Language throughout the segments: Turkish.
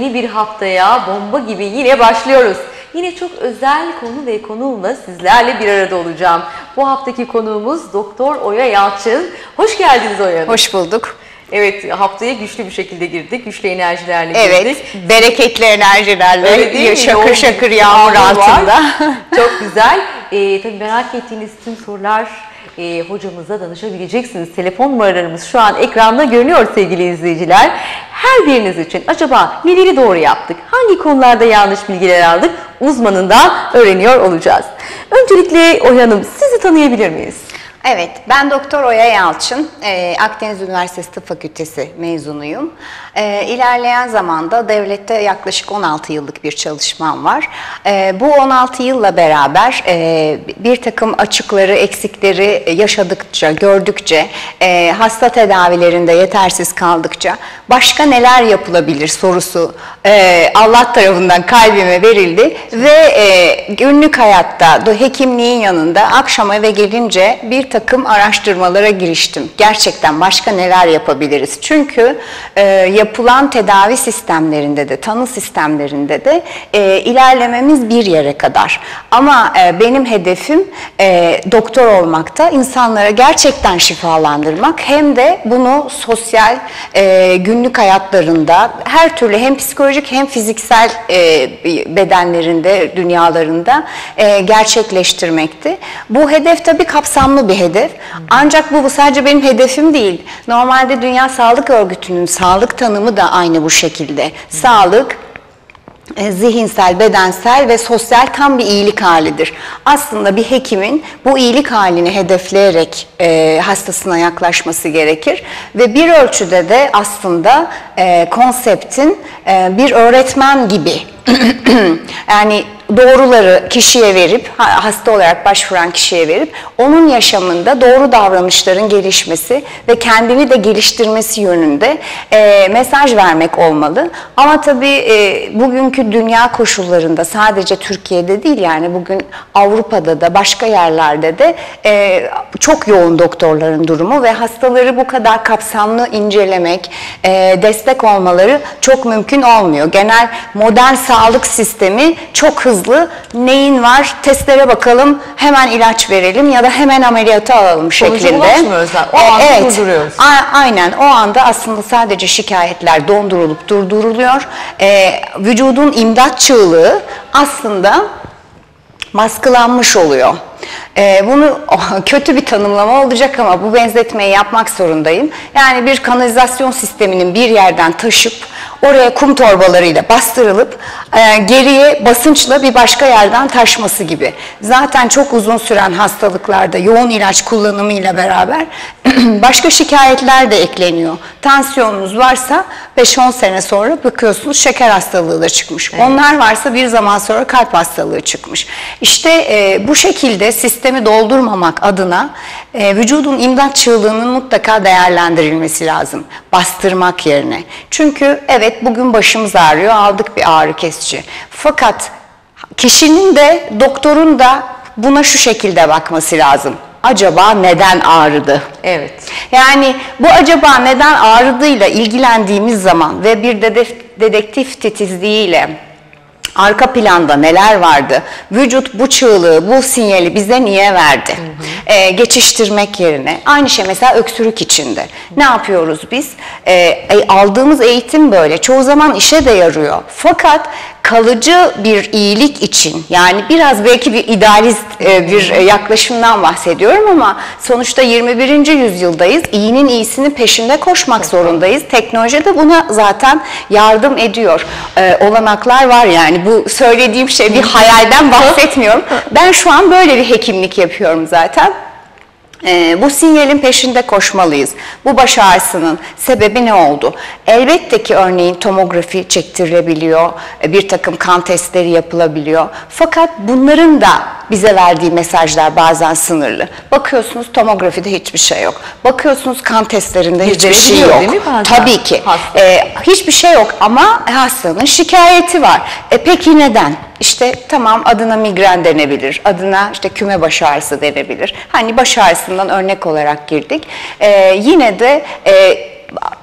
Yeni bir haftaya bomba gibi yine başlıyoruz. Yine çok özel konu ve konuğumla sizlerle bir arada olacağım. Bu haftaki konuğumuz Doktor Oya Yalçın. Hoş geldiniz Oya Hanım. Hoş bulduk. Evet haftaya güçlü bir şekilde girdik. Güçlü enerjilerle girdik. Evet, bereketli enerjilerle, Öyle şakır Yoğun şakır yağmur var. altında. Çok güzel. Ee, tabii merak ettiğiniz tüm sorular e, hocamıza danışabileceksiniz. Telefon numaralarımız şu an ekranda görünüyor sevgili izleyiciler. Her biriniz için acaba neleri doğru yaptık? Hangi konularda yanlış bilgiler aldık? Uzmanından öğreniyor olacağız. Öncelikle Oya Hanım sizi tanıyabilir miyiz? Evet, ben Doktor Oya Yalçın, e, Akdeniz Üniversitesi Tıp Fakültesi mezunuyum. E, ilerleyen zamanda devlette yaklaşık 16 yıllık bir çalışmam var. E, bu 16 yılla beraber bir takım açıkları, eksikleri yaşadıkça, gördükçe, hasta tedavilerinde yetersiz kaldıkça başka neler yapılabilir sorusu Allah tarafından kalbime verildi ve günlük hayatta, hekimliğin yanında akşam eve gelince bir takım araştırmalara giriştim. Gerçekten başka neler yapabiliriz? Çünkü e, yapılan tedavi sistemlerinde de, tanı sistemlerinde de e, ilerlememiz bir yere kadar. Ama e, benim hedefim e, doktor olmakta, insanlara gerçekten şifalandırmak hem de bunu sosyal e, günlük hayatlarında her türlü hem psikolojik hem fiziksel e, bedenlerinde, dünyalarında e, gerçekleştirmekti. Bu hedef tabii kapsamlı bir hedef. Ancak bu, sadece benim hedefim değil. Normalde Dünya Sağlık Örgütü'nün sağlık tanımı da aynı bu şekilde. Sağlık, e, zihinsel, bedensel ve sosyal tam bir iyilik halidir. Aslında bir hekimin bu iyilik halini hedefleyerek e, hastasına yaklaşması gerekir ve bir ölçüde de aslında e, konseptin e, bir öğretmen gibi yani doğruları kişiye verip ha- hasta olarak başvuran kişiye verip onun yaşamında doğru davranışların gelişmesi ve kendini de geliştirmesi yönünde e, mesaj vermek olmalı. Ama tabii e, bugünkü dünya koşullarında sadece Türkiye'de değil yani bugün Avrupa'da da başka yerlerde de e, çok yoğun doktorların durumu ve hastaları bu kadar kapsamlı incelemek, e, destek olmaları çok mümkün olmuyor. Genel modern sağlık sistemi çok hızlı neyin var testlere bakalım hemen ilaç verelim ya da hemen ameliyata alalım şeklinde. O anda durduruyoruz. A- aynen o anda aslında sadece şikayetler dondurulup durduruluyor. E, vücudun imdat çığlığı aslında baskılanmış oluyor. Ee, bunu kötü bir tanımlama olacak ama bu benzetmeyi yapmak zorundayım. Yani bir kanalizasyon sisteminin bir yerden taşıp oraya kum torbalarıyla bastırılıp e, geriye basınçla bir başka yerden taşması gibi. Zaten çok uzun süren hastalıklarda yoğun ilaç kullanımıyla beraber başka şikayetler de ekleniyor. Tansiyonunuz varsa 5-10 sene sonra bakıyorsunuz şeker hastalığı da çıkmış. Onlar varsa bir zaman sonra kalp hastalığı çıkmış. İşte e, bu şekilde sistemi doldurmamak adına e, vücudun imdat çığlığının mutlaka değerlendirilmesi lazım. Bastırmak yerine. Çünkü evet bugün başımız ağrıyor aldık bir ağrı kesici. Fakat kişinin de doktorun da buna şu şekilde bakması lazım. Acaba neden ağrıdı? Evet. Yani bu acaba neden ağrıdığıyla ilgilendiğimiz zaman ve bir dedek- dedektif titizliğiyle arka planda neler vardı? Vücut bu çığlığı, bu sinyali bize niye verdi? Ee, geçiştirmek yerine. Aynı şey mesela öksürük içinde. Ne yapıyoruz biz? Ee, e, aldığımız eğitim böyle. Çoğu zaman işe de yarıyor. Fakat kalıcı bir iyilik için yani biraz belki bir idealist e, bir e, yaklaşımdan bahsediyorum ama sonuçta 21. yüzyıldayız. İyinin iyisinin peşinde koşmak zorundayız. Teknoloji de buna zaten yardım ediyor. E, olanaklar var yani bu söylediğim şey bir hayalden bahsetmiyorum. Ben şu an böyle bir hekimlik yapıyorum zaten. Ee, bu sinyalin peşinde koşmalıyız. Bu baş ağrısının sebebi ne oldu? Elbette ki örneğin tomografi çektirilebiliyor, e, bir takım kan testleri yapılabiliyor. Fakat bunların da bize verdiği mesajlar bazen sınırlı. Bakıyorsunuz tomografide hiçbir şey yok. Bakıyorsunuz kan testlerinde hiçbir şey Gizlenebiliyor yok. değil mi bazen? Tabii ki. Hasta. Ee, hiçbir şey yok ama hastanın şikayeti var. E peki neden? İşte tamam adına migren denebilir, adına işte küme baş ağrısı denebilir. Hani baş ağrısından örnek olarak girdik. Ee, yine de e,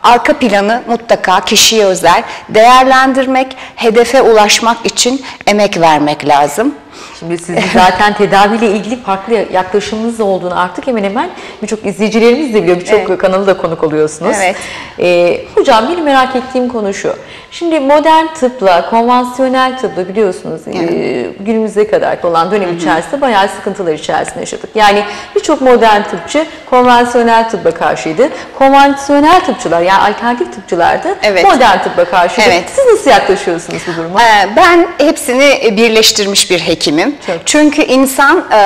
arka planı mutlaka kişiye özel değerlendirmek, hedefe ulaşmak için emek vermek lazım. Şimdi sizin zaten tedaviyle ilgili farklı yaklaşımınız olduğunu artık hemen hemen birçok izleyicilerimiz de biliyor. Birçok Evet. kanalı da konuk oluyorsunuz. Evet. Ee, hocam benim merak ettiğim konu şu. Şimdi modern tıpla, konvansiyonel tıpla biliyorsunuz e, günümüze kadar olan dönem içerisinde bayağı sıkıntılar içerisinde yaşadık. Yani birçok modern tıpçı konvansiyonel tıbba karşıydı. Konvansiyonel tıpçılar yani alternatif tıpçılar da Evet. modern tıbba karşıydı. Evet. Siz nasıl yaklaşıyorsunuz bu duruma? Ee, Ben hepsini birleştirmiş bir hekimim. Çok. Çünkü insan e,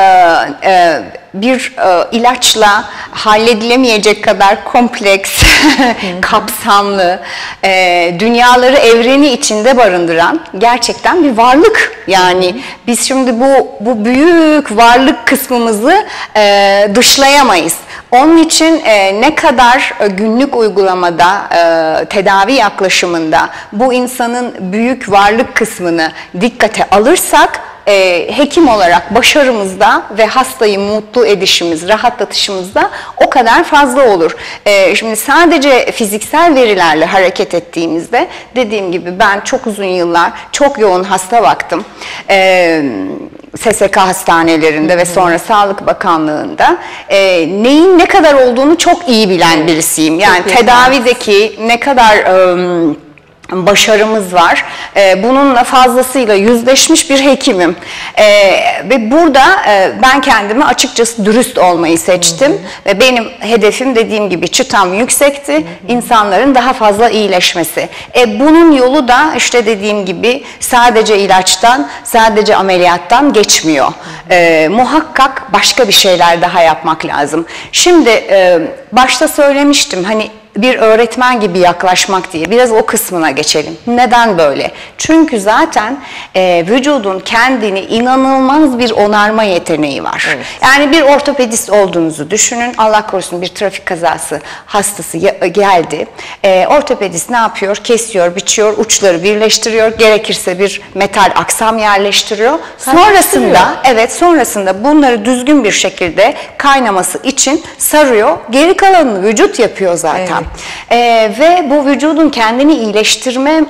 e, bir e, ilaçla halledilemeyecek kadar kompleks, kapsamlı, e, dünyaları evreni içinde barındıran gerçekten bir varlık. Yani biz şimdi bu bu büyük varlık kısmımızı e, dışlayamayız. Onun için e, ne kadar e, günlük uygulamada, e, tedavi yaklaşımında bu insanın büyük varlık kısmını dikkate alırsak, e, hekim olarak başarımızda ve hastayı mutlu edişimiz, rahatlatışımızda o kadar fazla olur. E, şimdi sadece fiziksel verilerle hareket ettiğimizde dediğim gibi ben çok uzun yıllar çok yoğun hasta baktım. E, SSK hastanelerinde ve sonra Sağlık Bakanlığı'nda e, neyin ne kadar olduğunu çok iyi bilen birisiyim. Yani tedavideki ne kadar... e, başarımız var. Ee, bununla fazlasıyla yüzleşmiş bir hekimim. Ee, ve burada e, ben kendime açıkçası dürüst olmayı seçtim. Ve benim hedefim dediğim gibi çıtam yüksekti. İnsanların daha fazla iyileşmesi. E, bunun yolu da işte dediğim gibi sadece ilaçtan, sadece ameliyattan geçmiyor. Ee, muhakkak başka bir şeyler daha yapmak lazım. Şimdi e, başta söylemiştim hani bir öğretmen gibi yaklaşmak diye biraz o kısmına geçelim. Neden böyle? Çünkü zaten e, vücudun kendini inanılmaz bir onarma yeteneği var. Evet. Yani bir ortopedist olduğunuzu düşünün. Allah korusun bir trafik kazası hastası ya- geldi. E, ortopedist ne yapıyor? Kesiyor, biçiyor, uçları birleştiriyor. Gerekirse bir metal aksam yerleştiriyor. Sonrasında evet sonrasında bunları düzgün bir şekilde kaynaması için sarıyor. Geri kalanını vücut yapıyor zaten. Ee, ve bu vücudun kendini iyileştirme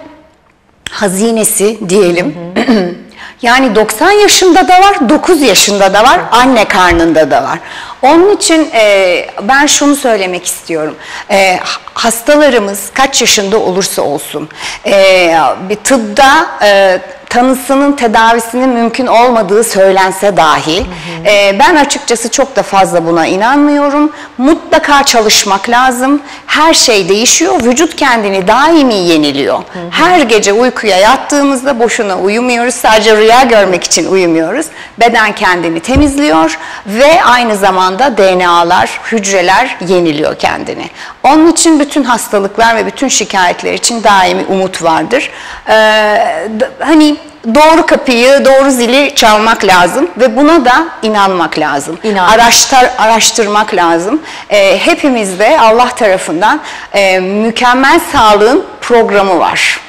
hazinesi diyelim. yani 90 yaşında da var, 9 yaşında da var, anne karnında da var. Onun için e, ben şunu söylemek istiyorum. E, hastalarımız kaç yaşında olursa olsun, e, bir tıbda e, tanısının tedavisinin mümkün olmadığı söylense dahi e, ben açıkçası çok da fazla buna inanmıyorum. Mutlaka çalışmak lazım. Her şey değişiyor. Vücut kendini daimi yeniliyor. Her gece uykuya yattığımızda boşuna uyumuyoruz. Sadece rüya görmek için uyumuyoruz. Beden kendini temizliyor ve aynı zamanda DNA'lar, hücreler yeniliyor kendini. Onun için bütün hastalıklar ve bütün şikayetler için daimi umut vardır. Ee, hani doğru kapıyı, doğru zili çalmak lazım ve buna da inanmak lazım. İnan. Araştır, araştırmak lazım. Ee, hepimizde Allah tarafından e, mükemmel sağlığın programı var.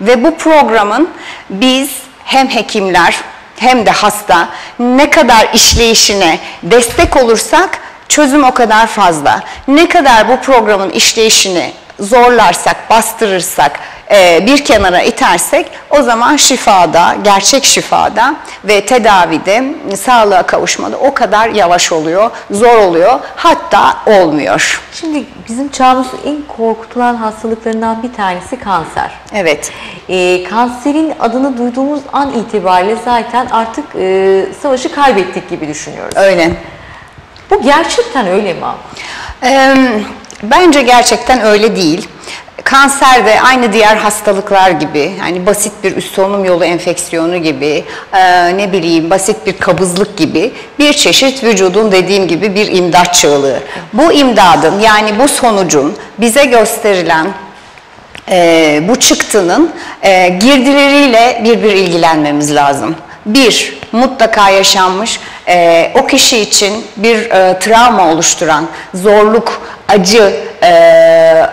Ve bu programın biz hem hekimler hem de hasta ne kadar işleyişine destek olursak çözüm o kadar fazla. Ne kadar bu programın işleyişini zorlarsak, bastırırsak, e, bir kenara itersek o zaman şifada, gerçek şifada ve tedavide, sağlığa kavuşmada o kadar yavaş oluyor, zor oluyor, hatta olmuyor. Şimdi bizim çağımızın en korkutulan hastalıklarından bir tanesi kanser. Evet. Ee, kanserin adını duyduğumuz an itibariyle zaten artık e, savaşı kaybettik gibi düşünüyoruz. Öyle. Bu gerçekten öyle mi abi? Bence gerçekten öyle değil. Kanser de aynı diğer hastalıklar gibi, yani basit bir üst solunum yolu enfeksiyonu gibi, e, ne bileyim basit bir kabızlık gibi bir çeşit vücudun dediğim gibi bir imdat çığlığı. Bu imdadın yani bu sonucun bize gösterilen e, bu çıktının e, girdileriyle bir bir ilgilenmemiz lazım. Bir, mutlaka yaşanmış e, o kişi için bir e, travma oluşturan zorluk, acı, e,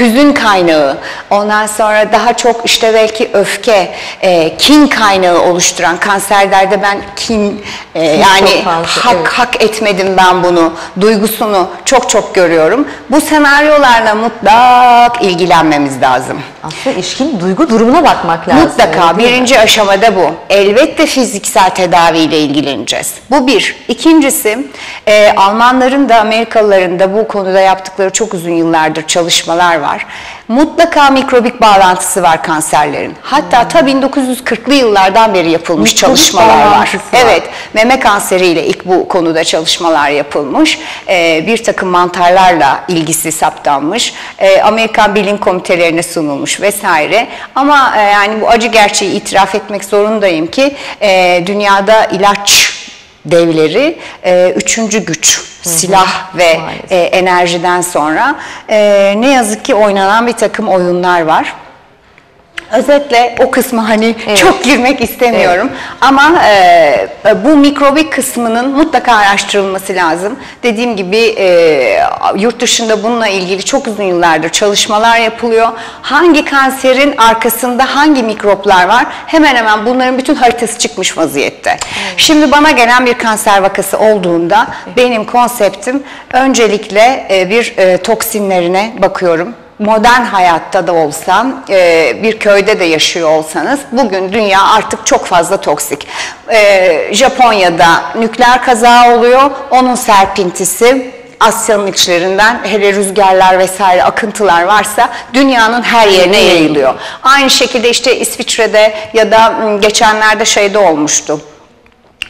hüzün kaynağı, ondan sonra daha çok işte belki öfke, e, kin kaynağı oluşturan kanserlerde ben kin, e, yani fazla, hak evet. hak etmedim ben bunu duygusunu çok çok görüyorum. Bu senaryolarla mutlak ilgilenmemiz lazım. Aslında ilişkin duygu durumuna bakmak lazım. Mutlaka birinci aşamada bu. Elbette fiziksel tedaviyle ilgileneceğiz. Bu bir. İkincisi e, Almanların da Amerikalıların da bu konuda yaptıkları çok uzun yıllardır çalışmalar var. Mutlaka mikrobik bağlantısı var kanserlerin. Hatta ta 1940'lı yıllardan beri yapılmış Mikrobik çalışmalar var. var. Evet, meme kanseriyle ilk bu konuda çalışmalar yapılmış. Ee, bir takım mantarlarla ilgisi saptanmış. Ee, Amerikan bilim komitelerine sunulmuş vesaire. Ama e, yani bu acı gerçeği itiraf etmek zorundayım ki e, dünyada ilaç devleri e, üçüncü güç silah ve maalesef. e, enerjiden sonra e, ne yazık ki oynanan bir takım oyunlar var. Özetle o kısmı hani Evet. çok girmek istemiyorum ama e, bu mikrobik kısmının mutlaka araştırılması lazım. Dediğim gibi e, yurt dışında bununla ilgili çok uzun yıllardır çalışmalar yapılıyor. Hangi kanserin arkasında hangi mikroplar var hemen hemen bunların bütün haritası çıkmış vaziyette. Şimdi bana gelen bir kanser vakası olduğunda benim konseptim öncelikle e, bir e, toksinlerine bakıyorum modern hayatta da olsam, e, bir köyde de yaşıyor olsanız, bugün dünya artık çok fazla toksik. E, Japonya'da nükleer kaza oluyor, onun serpintisi Asya'nın içlerinden hele rüzgarlar vesaire akıntılar varsa dünyanın her yerine yayılıyor. Aynı şekilde işte İsviçre'de ya da m, geçenlerde şeyde olmuştu.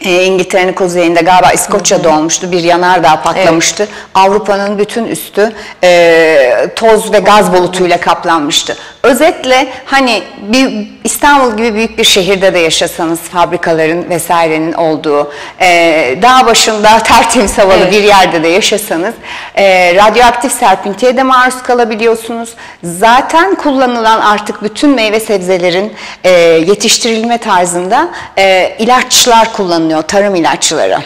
E, İngiltere'nin kuzeyinde galiba İskoçya'da olmuştu. Bir yanardağ patlamıştı. Avrupa'nın bütün üstü e, toz ve gaz bulutuyla kaplanmıştı. Özetle hani bir İstanbul gibi büyük bir şehirde de yaşasanız fabrikaların vesairenin olduğu e, dağ başında tertemiz havalı Evet. bir yerde de yaşasanız e, radyoaktif serpintiye de maruz kalabiliyorsunuz. Zaten kullanılan artık bütün meyve sebzelerin e, yetiştirilme tarzında e, ilaçlar kullanılıyor, tarım ilaçları.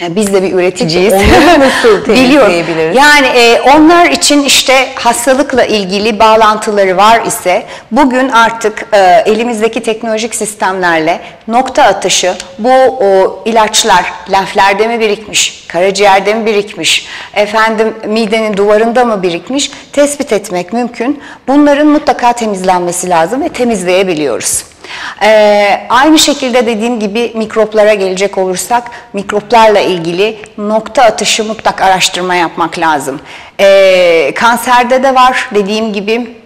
E, Biz de bir üreticiyiz. onları nasıl temizleyebiliriz? Yani e, onlar için işte hastalıkla ilgili bağlantıları var ise bugün artık e, elimizdeki teknolojik sistemlerle nokta atışı bu o, ilaçlar lenflerde mi birikmiş, karaciğerde mi birikmiş, efendim midenin duvarında mı birikmiş tespit etmek mümkün. Bunların mutlaka temizlenmesi lazım ve temizleyebiliyoruz. Ee, aynı şekilde dediğim gibi mikroplara gelecek olursak mikroplarla ilgili nokta atışı mutlak araştırma yapmak lazım. Ee, kanserde de var dediğim gibi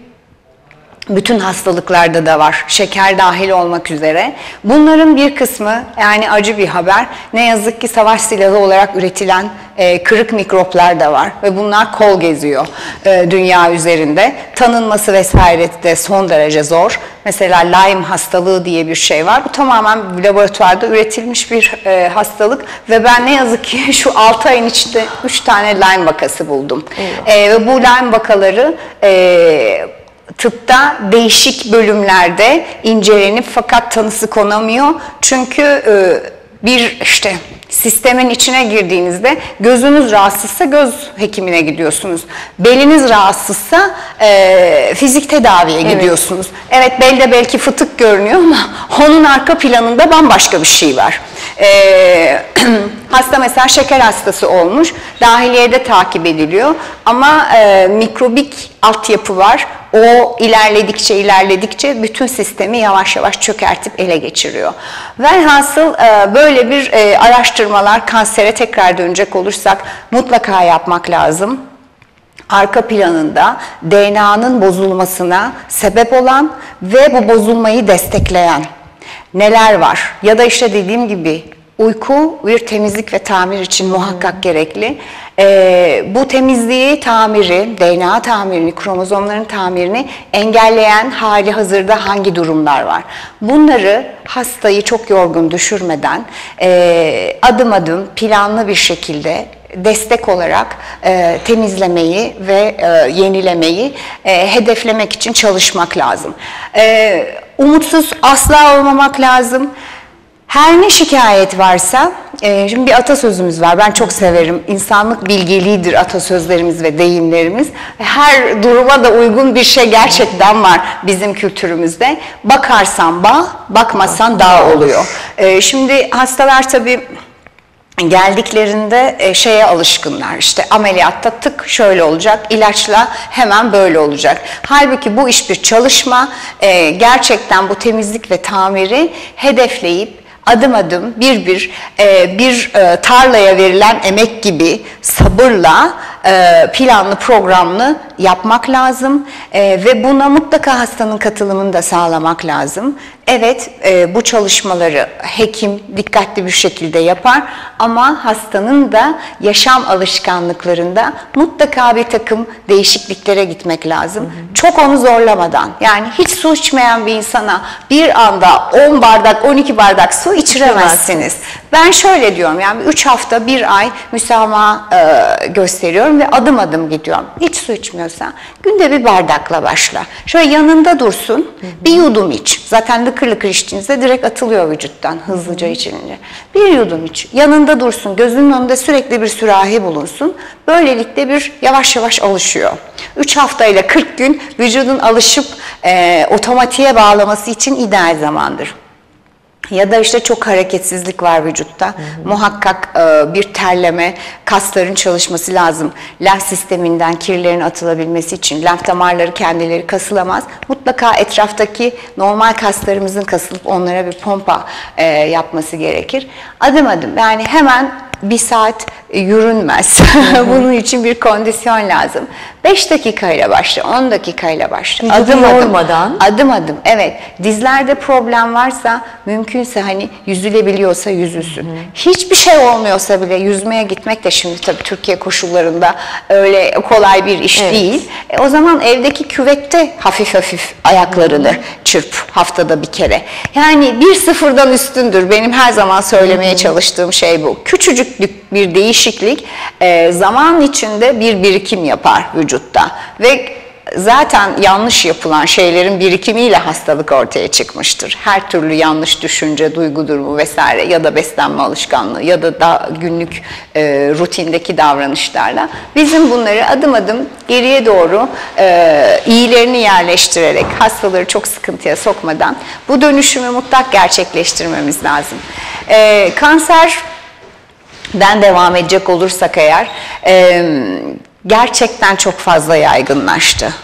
bütün hastalıklarda da var. Şeker dahil olmak üzere. Bunların bir kısmı yani acı bir haber. Ne yazık ki savaş silahı olarak üretilen e, kırık mikroplar da var ve bunlar kol geziyor e, dünya üzerinde. Tanınması vesaire de son derece zor. Mesela Lyme hastalığı diye bir şey var. Bu tamamen laboratuvarda üretilmiş bir e, hastalık ve ben ne yazık ki şu 6 ayın içinde 3 tane Lyme vakası buldum. E, ve bu Lyme vakaları e, tıpta değişik bölümlerde incelenip fakat tanısı konamıyor. Çünkü e, bir işte sistemin içine girdiğinizde gözünüz rahatsızsa göz hekimine gidiyorsunuz. Beliniz rahatsızsa e, fizik tedaviye gidiyorsunuz. Evet belde belki fıtık görünüyor ama onun arka planında bambaşka bir şey var. E, hasta mesela şeker hastası olmuş, dahiliyede takip ediliyor ama e, mikrobik altyapı var. O ilerledikçe ilerledikçe bütün sistemi yavaş yavaş çökertip ele geçiriyor. Velhasıl e, böyle bir e, araştırmalar kansere tekrar dönecek olursak mutlaka yapmak lazım arka planında DNA'nın bozulmasına sebep olan ve bu bozulmayı destekleyen neler var? Ya da işte dediğim gibi uyku bir temizlik ve tamir için muhakkak gerekli. Ee, bu temizliği, tamiri, DNA tamirini, kromozomların tamirini engelleyen hali hazırda hangi durumlar var? Bunları hastayı çok yorgun düşürmeden e, adım adım planlı bir şekilde destek olarak e, temizlemeyi ve e, yenilemeyi e, hedeflemek için çalışmak lazım. E, umutsuz asla olmamak lazım. Her ne şikayet varsa Ee, şimdi bir atasözümüz var. Ben çok severim. İnsanlık bilgeliğidir atasözlerimiz ve deyimlerimiz. Her duruma da uygun bir şey gerçekten var bizim kültürümüzde. Bakarsan bağ, bakmazsan dağ oluyor. Ee, şimdi hastalar tabii geldiklerinde e, şeye alışkınlar. İşte ameliyatta tık şöyle olacak, ilaçla hemen böyle olacak. Halbuki bu iş bir çalışma. E, gerçekten bu temizlik ve tamiri hedefleyip adım adım bir bir e, bir e, tarlaya verilen emek gibi sabırla e, planlı programlı yapmak lazım e, ve buna mutlaka hastanın katılımını da sağlamak lazım. Evet e, bu çalışmaları hekim dikkatli bir şekilde yapar ama hastanın da yaşam alışkanlıklarında mutlaka bir takım değişikliklere gitmek lazım. Hı hı. Çok onu zorlamadan yani hiç su içmeyen bir insana bir anda 10 bardak 12 bardak su içiremezsiniz. Ben şöyle diyorum yani 3 hafta bir ay müsamaha e, gösteriyorum ve adım adım gidiyorum. Hiç su içmiyorsa günde bir bardakla başla. Şöyle yanında dursun hı hı. bir yudum iç. Zaten lıkır lıkır içtiğinizde direkt atılıyor vücuttan hızlıca içilince. Bir yudum iç. Yanında dursun. Gözünün önünde sürekli bir sürahi bulunsun. Böylelikle bir yavaş yavaş alışıyor. 3 haftayla 40 gün vücudun alışıp e, otomatiğe bağlaması için ideal zamandır. Ya da işte çok hareketsizlik var vücutta. Hı hı. Muhakkak e, bir terleme, kasların çalışması lazım. Lenf sisteminden kirlerin atılabilmesi için lenf damarları kendileri kasılamaz. Mutlaka etraftaki normal kaslarımızın kasılıp onlara bir pompa e, yapması gerekir. Adım adım yani hemen bir saat yürünmez. Bunun için bir kondisyon lazım. 5 dakikayla başla, 10 dakikayla başla. Vücudu adım yormadan. adım. Adım adım. Evet. Dizlerde problem varsa mümkünse hani yüzülebiliyorsa yüzülsün. Hı. Hiçbir şey olmuyorsa bile yüzmeye gitmek de şimdi tabii Türkiye koşullarında öyle kolay bir iş evet. değil. E, o zaman evdeki küvette hafif hafif ayaklarını Hı. çırp haftada bir kere. Yani bir sıfırdan üstündür. Benim her zaman söylemeye Hı. çalıştığım şey bu. Küçücük bir değişiklik e, zaman içinde bir birikim yapar vücutta ve zaten yanlış yapılan şeylerin birikimiyle hastalık ortaya çıkmıştır. Her türlü yanlış düşünce, duygu durumu vesaire ya da beslenme alışkanlığı ya da, da günlük e, rutindeki davranışlarla bizim bunları adım adım geriye doğru e, iyilerini yerleştirerek hastaları çok sıkıntıya sokmadan bu dönüşümü mutlak gerçekleştirmemiz lazım. Kanser den devam edecek olursak eğer e, gerçekten çok fazla yaygınlaştı.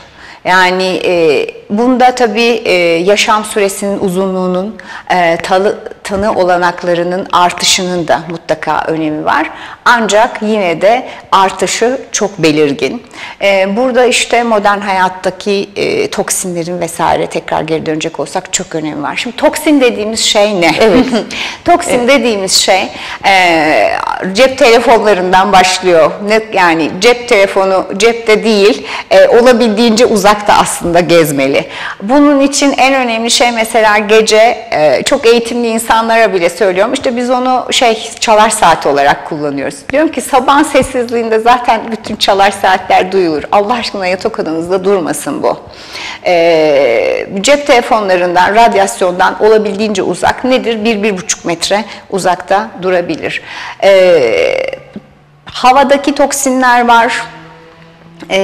Yani e, bunda tabii e, yaşam süresinin uzunluğunun, e, talı, tanı olanaklarının artışının da mutlaka önemi var. Ancak yine de artışı çok belirgin. E, burada işte modern hayattaki e, toksinlerin vesaire tekrar geri dönecek olsak çok önemi var. Şimdi toksin dediğimiz şey ne? Evet. toksin evet. dediğimiz şey e, cep telefonlarından başlıyor. Ne, yani cep telefonu cepte değil, e, olabildiğince uzakta aslında gezmeli. Bunun için en önemli şey mesela gece e, çok eğitimli insanlara bile söylüyorum. İşte biz onu şey çalar saati olarak kullanıyoruz. Diyorum ki sabah sessizliğinde zaten bütün çalar saatler duyulur. Allah aşkına yatak odanızda durmasın bu. E, cep telefonlarından, radyasyondan olabildiğince uzak nedir? Bir, bir buçuk metre uzakta durabilir. E, havadaki toksinler var e,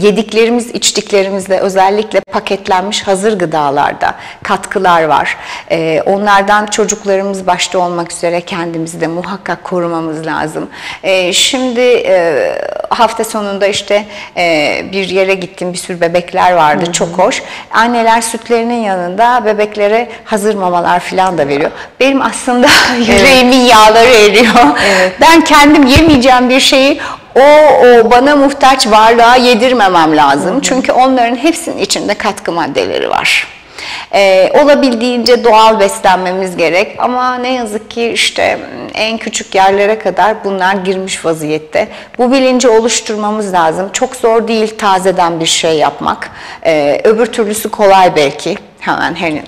yediklerimiz, içtiklerimizde özellikle paketlenmiş hazır gıdalarda katkılar var. E, onlardan çocuklarımız başta olmak üzere kendimizi de muhakkak korumamız lazım. E, şimdi e, hafta sonunda işte e, bir yere gittim, bir sürü bebekler vardı, hı hı. çok hoş. Anneler sütlerinin yanında bebeklere hazır mamalar falan da veriyor. Benim aslında yüreğimin evet. yağları eriyor. Evet. Ben kendim yemeyeceğim bir şeyi o, o bana muhtaç varlığa yedirmemem lazım. Çünkü onların hepsinin içinde katkı maddeleri var. Ee, olabildiğince doğal beslenmemiz gerek ama ne yazık ki işte en küçük yerlere kadar bunlar girmiş vaziyette. Bu bilinci oluşturmamız lazım. Çok zor değil tazeden bir şey yapmak. Ee, öbür türlüsü kolay belki. Hemen hani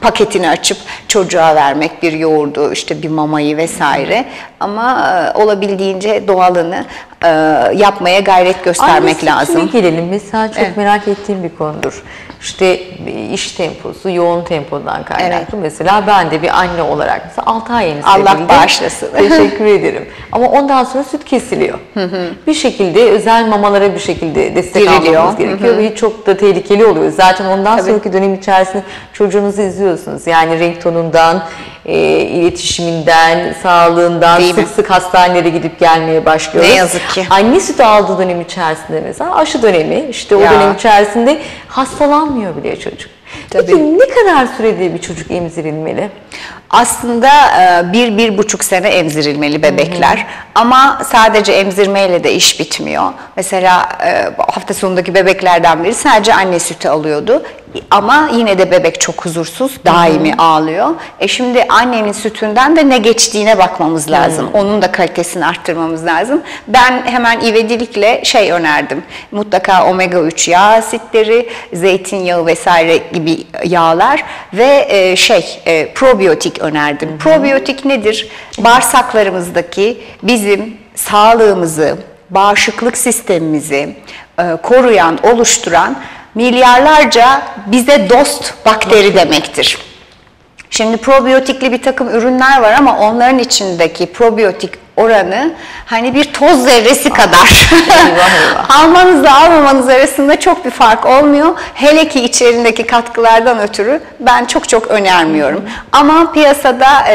paketini açıp çocuğa vermek bir yoğurdu işte bir mamayı vesaire ama e, olabildiğince doğalını e, yapmaya gayret göstermek Aynı lazım. gelelim mesela çok evet. merak ettiğim bir konudur. İşte iş temposu, yoğun tempodan kaynaklı. Evet. Mesela ben de bir anne olarak mesela 6 ay henüz Allah bağışlasın. Teşekkür ederim. Ama ondan sonra süt kesiliyor. bir şekilde özel mamalara bir şekilde destek Giriliyor. almamız gerekiyor ve hiç çok da tehlikeli oluyor. Zaten ondan Tabii. sonraki dönem içerisinde çocuğunuzu izliyorsunuz. Yani renk tonundan, e, iletişiminden, sağlığından Değil mi? sık sık hastanelere gidip gelmeye başlıyoruz. Ne yazık ki. Anne sütü aldığı dönem içerisinde mesela aşı dönemi işte o Ya. dönem içerisinde hastalanmıyor bile çocuk. Tabii. Peki ne kadar sürede bir çocuk emzirilmeli? Aslında e, bir, bir buçuk sene emzirilmeli bebekler. Ama sadece emzirmeyle de iş bitmiyor. Mesela e, hafta sonundaki bebeklerden biri sadece anne sütü alıyordu. Ama yine de bebek çok huzursuz, daimi ağlıyor. E şimdi annenin sütünden de ne geçtiğine bakmamız lazım. Onun da kalitesini arttırmamız lazım. Ben hemen ivedilikle şey önerdim. Mutlaka omega 3 yağ asitleri, zeytinyağı vesaire gibi yağlar ve e, şey e, önerdim. Probiyotik nedir? Bağırsaklarımızdaki bizim sağlığımızı, bağışıklık sistemimizi e, koruyan, oluşturan milyarlarca bize dost bakteri demektir. Şimdi probiyotikli bir takım ürünler var ama onların içindeki probiyotik oranı hani bir toz zerresi kadar. eyvah. Almanızla almamanız arasında çok bir fark olmuyor. Hele ki içerisindeki katkılardan ötürü ben çok çok önermiyorum. Ama piyasada e,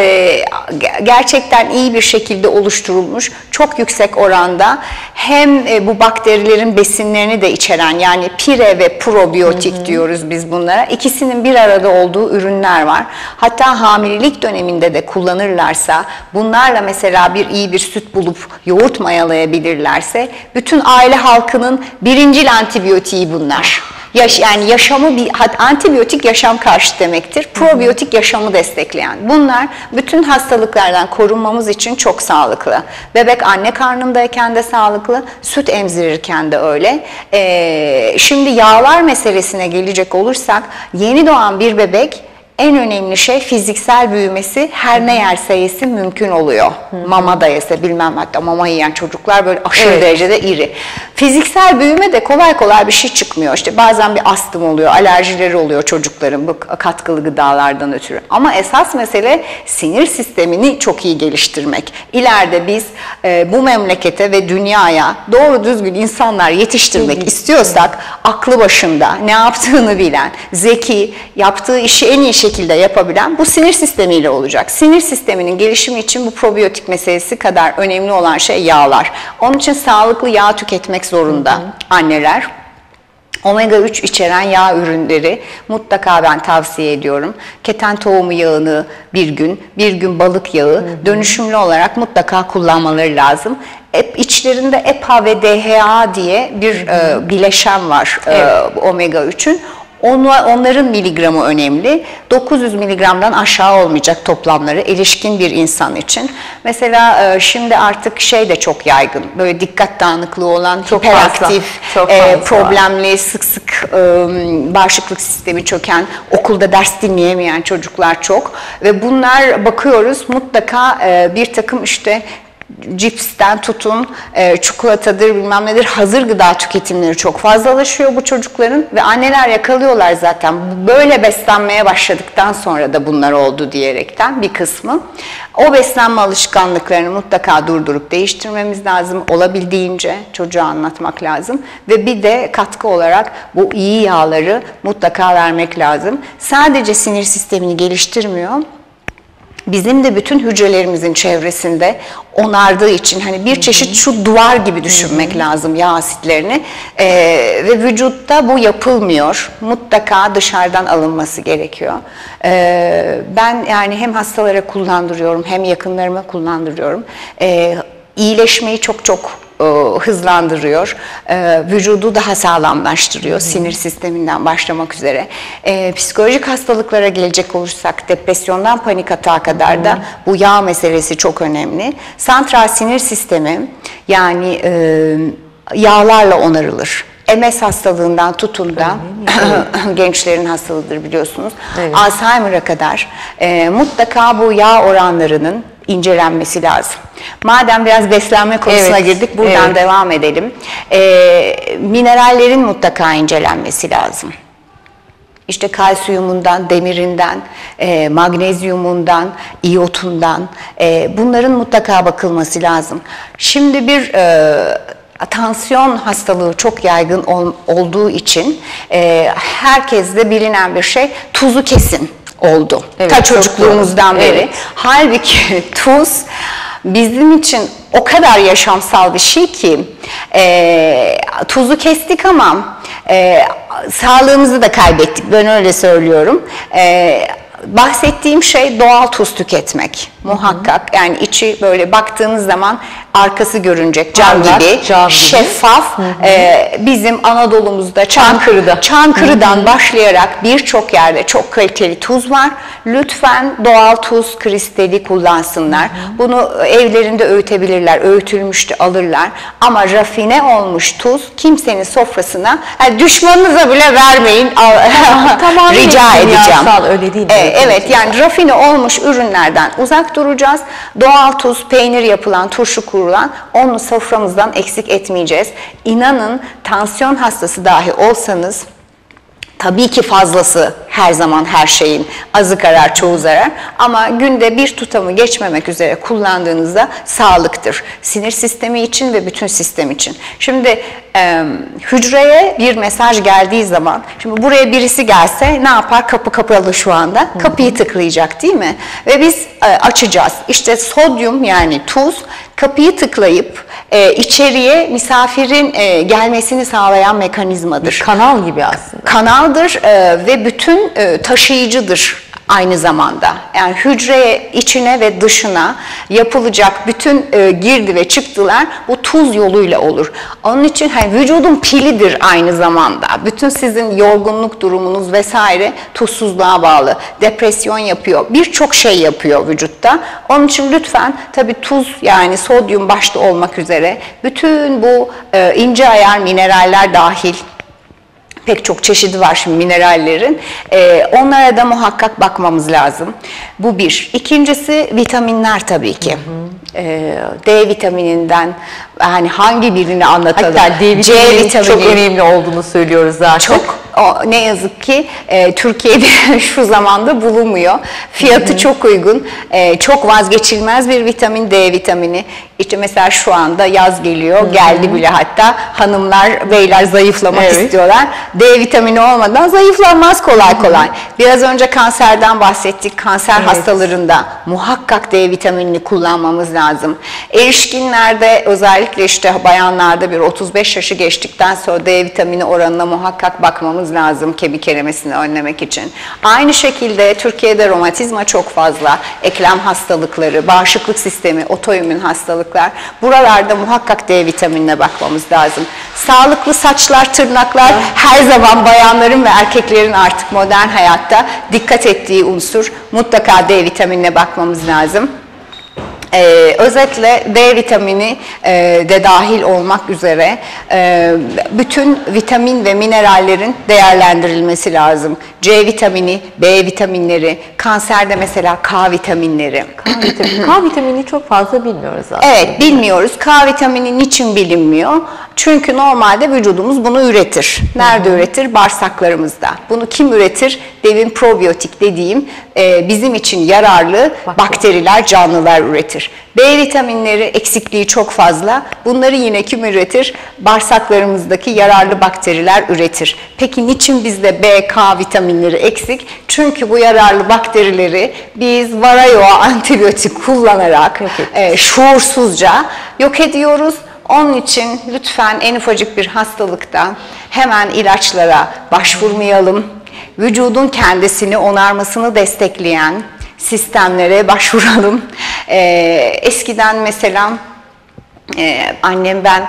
ge- gerçekten iyi bir şekilde oluşturulmuş, çok yüksek oranda hem e, bu bakterilerin besinlerini de içeren yani pire ve probiyotik diyoruz biz bunlara. İkisinin bir arada olduğu ürünler var. Hatta hamilelik döneminde de kullanırlarsa bunlarla mesela bir iyi bir süt bulup yoğurt mayalayabilirlerse bütün aile halkının birincil antibiyotiği bunlar. Yaş, yani yaşamı bir antibiyotik yaşam karşı demektir. Probiyotik yaşamı destekleyen. Bunlar bütün hastalıklardan korunmamız için çok sağlıklı. Bebek anne karnındayken de sağlıklı, süt emzirirken de öyle. Ee, şimdi yağlar meselesine gelecek olursak yeni doğan bir bebek en önemli şey fiziksel büyümesi her ne yerse yesin mümkün oluyor. Mama da yese bilmem hatta mama yiyen çocuklar böyle aşırı Evet. derecede iri. Fiziksel büyüme de kolay kolay bir şey çıkmıyor. İşte bazen bir astım oluyor, alerjileri oluyor çocukların bu katkılı gıdalardan ötürü. Ama esas mesele sinir sistemini çok iyi geliştirmek. İleride biz e, bu memlekete ve dünyaya doğru düzgün insanlar yetiştirmek istiyorsak aklı başında, ne yaptığını bilen, zeki, yaptığı işi en iyi şekilde yapabilen bu sinir sistemiyle olacak. Sinir sisteminin gelişimi için bu probiyotik meselesi kadar önemli olan şey yağlar. Onun için sağlıklı yağ tüketmek zorunda anneler. Omega 3 içeren yağ ürünleri mutlaka ben tavsiye ediyorum. Keten tohumu yağını bir gün, bir gün balık yağı dönüşümlü olarak mutlaka kullanmaları lazım. Hep içlerinde EPA ve DHA diye bir e, bileşen var e, Evet. omega 3'ün. Onla- Onların miligramı önemli. 900 miligramdan aşağı olmayacak toplamları erişkin bir insan için. Mesela e, şimdi artık şey de çok yaygın. Böyle dikkat dağınıklığı olan, Çok fazla, hiperaktif, çok e, fazla problemli, sık sık e, bağışıklık sistemi çöken, okulda ders dinleyemeyen çocuklar çok. Ve bunlar bakıyoruz mutlaka bir takım işte cipsten tutun, e, çikolatadır bilmem nedir hazır gıda tüketimleri çok fazlalaşıyor bu çocukların ve anneler yakalıyorlar zaten böyle beslenmeye başladıktan sonra da bunlar oldu diyerekten bir kısmı. O beslenme alışkanlıklarını mutlaka durdurup değiştirmemiz lazım olabildiğince çocuğa anlatmak lazım ve bir de katkı olarak bu iyi yağları mutlaka vermek lazım. Sadece sinir sistemini geliştirmiyor bizim de bütün hücrelerimizin çevresinde onardığı için hani bir çeşit şu duvar gibi düşünmek lazım yağ asitlerini. Ee, ve vücutta bu yapılmıyor. Mutlaka dışarıdan alınması gerekiyor. Ee, ben yani hem hastalara kullandırıyorum hem yakınlarıma kullandırıyorum. Ee, iyileşmeyi çok çok e, hızlandırıyor, e, vücudu daha sağlamlaştırıyor sinir sisteminden başlamak üzere. E, psikolojik hastalıklara gelecek olursak depresyondan panik atağa kadar da bu yağ meselesi çok önemli. Santral sinir sistemi yani e, yağlarla onarılır. MS hastalığından tutun da gençlerin hastalığıdır biliyorsunuz. Evet. Alzheimer'a kadar e, mutlaka bu yağ oranlarının incelenmesi lazım. Madem biraz beslenme konusuna Evet, girdik buradan evet. devam edelim. E, minerallerin mutlaka incelenmesi lazım. İşte kalsiyumundan, demirinden, e, magnezyumundan, iyotundan e, bunların mutlaka bakılması lazım. Şimdi bir e, tansiyon hastalığı çok yaygın ol, olduğu için e, herkeste bilinen bir şey tuzu kesin oldu. Evet, Ta çocukluğumuzdan beri. Evet. Halbuki tuz bizim için o kadar yaşamsal bir şey ki e, tuzu kestik ama e, sağlığımızı da kaybettik. Ben öyle söylüyorum. E, bahsettiğim şey doğal tuz tüketmek muhakkak. Yani içi böyle baktığınız zaman arkası görünecek cam Parlak, gibi, cam şeffaf. E, bizim Anadolu'muzda Çan- Çankırı'da. Çankırı'dan başlayarak birçok yerde çok kaliteli tuz var. Lütfen doğal tuz kristali kullansınlar. Bunu evlerinde öğütebilirler. Öğütülmüş de alırlar. Ama rafine olmuş tuz kimsenin sofrasına yani düşmanınıza bile vermeyin. Tamamıyla Rica edeceğim. öyle değil mi? Evet yani rafine olmuş ürünlerden uzak duracağız. Doğal tuz, peynir yapılan, turşu kurulan onu soframızdan eksik etmeyeceğiz. İnanın tansiyon hastası dahi olsanız Tabii ki fazlası her zaman her şeyin azı karar çoğu zarar ama günde bir tutamı geçmemek üzere kullandığınızda sağlıktır. Sinir sistemi için ve bütün sistem için. Şimdi e, hücreye bir mesaj geldiği zaman, şimdi buraya birisi gelse ne yapar? Kapı kapalı şu anda. Kapıyı tıklayacak değil mi? Ve biz e, açacağız. İşte sodyum yani tuz kapıyı tıklayıp e, içeriye misafirin e, gelmesini sağlayan mekanizmadır Kanal gibi aslında. kanaldır e, ve bütün e, taşıyıcıdır aynı zamanda. Yani hücre içine ve dışına yapılacak bütün e, girdi ve çıktılar bu tuz yoluyla olur. Onun için hani vücudun pilidir aynı zamanda. Bütün sizin yorgunluk durumunuz vesaire tuzsuzluğa bağlı. Depresyon yapıyor. Birçok şey yapıyor vücutta. Onun için lütfen tabii tuz yani sodyum başta olmak üzere bütün bu e, ince ayar mineraller dahil pek çok çeşidi var şimdi minerallerin. Ee, onlara da muhakkak bakmamız lazım. Bu bir. İkincisi vitaminler tabii ki. Ee, D vitamininden hani hangi birini anlatalım? Hatta D C vitamini çok vitamini önemli olduğunu söylüyoruz zaten. çok o, ne yazık ki e, Türkiye'de şu zamanda bulunmuyor. Fiyatı çok uygun. E, çok vazgeçilmez bir vitamin D vitamini. İşte mesela şu anda yaz geliyor. Geldi bile hatta hanımlar, beyler zayıflamak Evet. istiyorlar. D vitamini olmadan zayıflanmaz kolay kolay. Biraz önce kanserden bahsettik. Kanser Evet. hastalarında muhakkak D vitaminini kullanmamız lazım. Erişkinlerde özellikle işte bayanlarda bir 35 yaşı geçtikten sonra D vitamini oranına muhakkak bakmamız lazım kemik erimesini önlemek için. Aynı şekilde Türkiye'de romatizma çok fazla, eklem hastalıkları, bağışıklık sistemi, otoimmün hastalıklar. Buralarda muhakkak D vitaminine bakmamız lazım. Sağlıklı saçlar, tırnaklar her zaman bayanların ve erkeklerin artık modern hayatta dikkat ettiği unsur. Mutlaka D vitaminine bakmamız lazım. Ee, özetle D vitamini e, de dahil olmak üzere e, bütün vitamin ve minerallerin değerlendirilmesi lazım. C vitamini, B vitaminleri, kanserde mesela K vitaminleri. K vitamini. K vitamini çok fazla bilmiyoruz aslında. Evet bilmiyoruz. K vitamini niçin bilinmiyor? Çünkü normalde vücudumuz bunu üretir. Nerede üretir? Bağırsaklarımızda. Bunu kim üretir? Devin probiyotik dediğim e, bizim için yararlı Bakteri. bakteriler, canlılar üretir. B vitaminleri eksikliği çok fazla. Bunları yine kim üretir? Bağırsaklarımızdaki yararlı bakteriler üretir. Peki niçin bizde B, K vitaminleri eksik? Çünkü bu yararlı bakterileri biz varayoa antibiyotik kullanarak e, şuursuzca yok ediyoruz. Onun için lütfen en ufacık bir hastalıktan hemen ilaçlara başvurmayalım. Vücudun kendisini onarmasını destekleyen sistemlere başvuralım. Ee, eskiden mesela ee, annem ben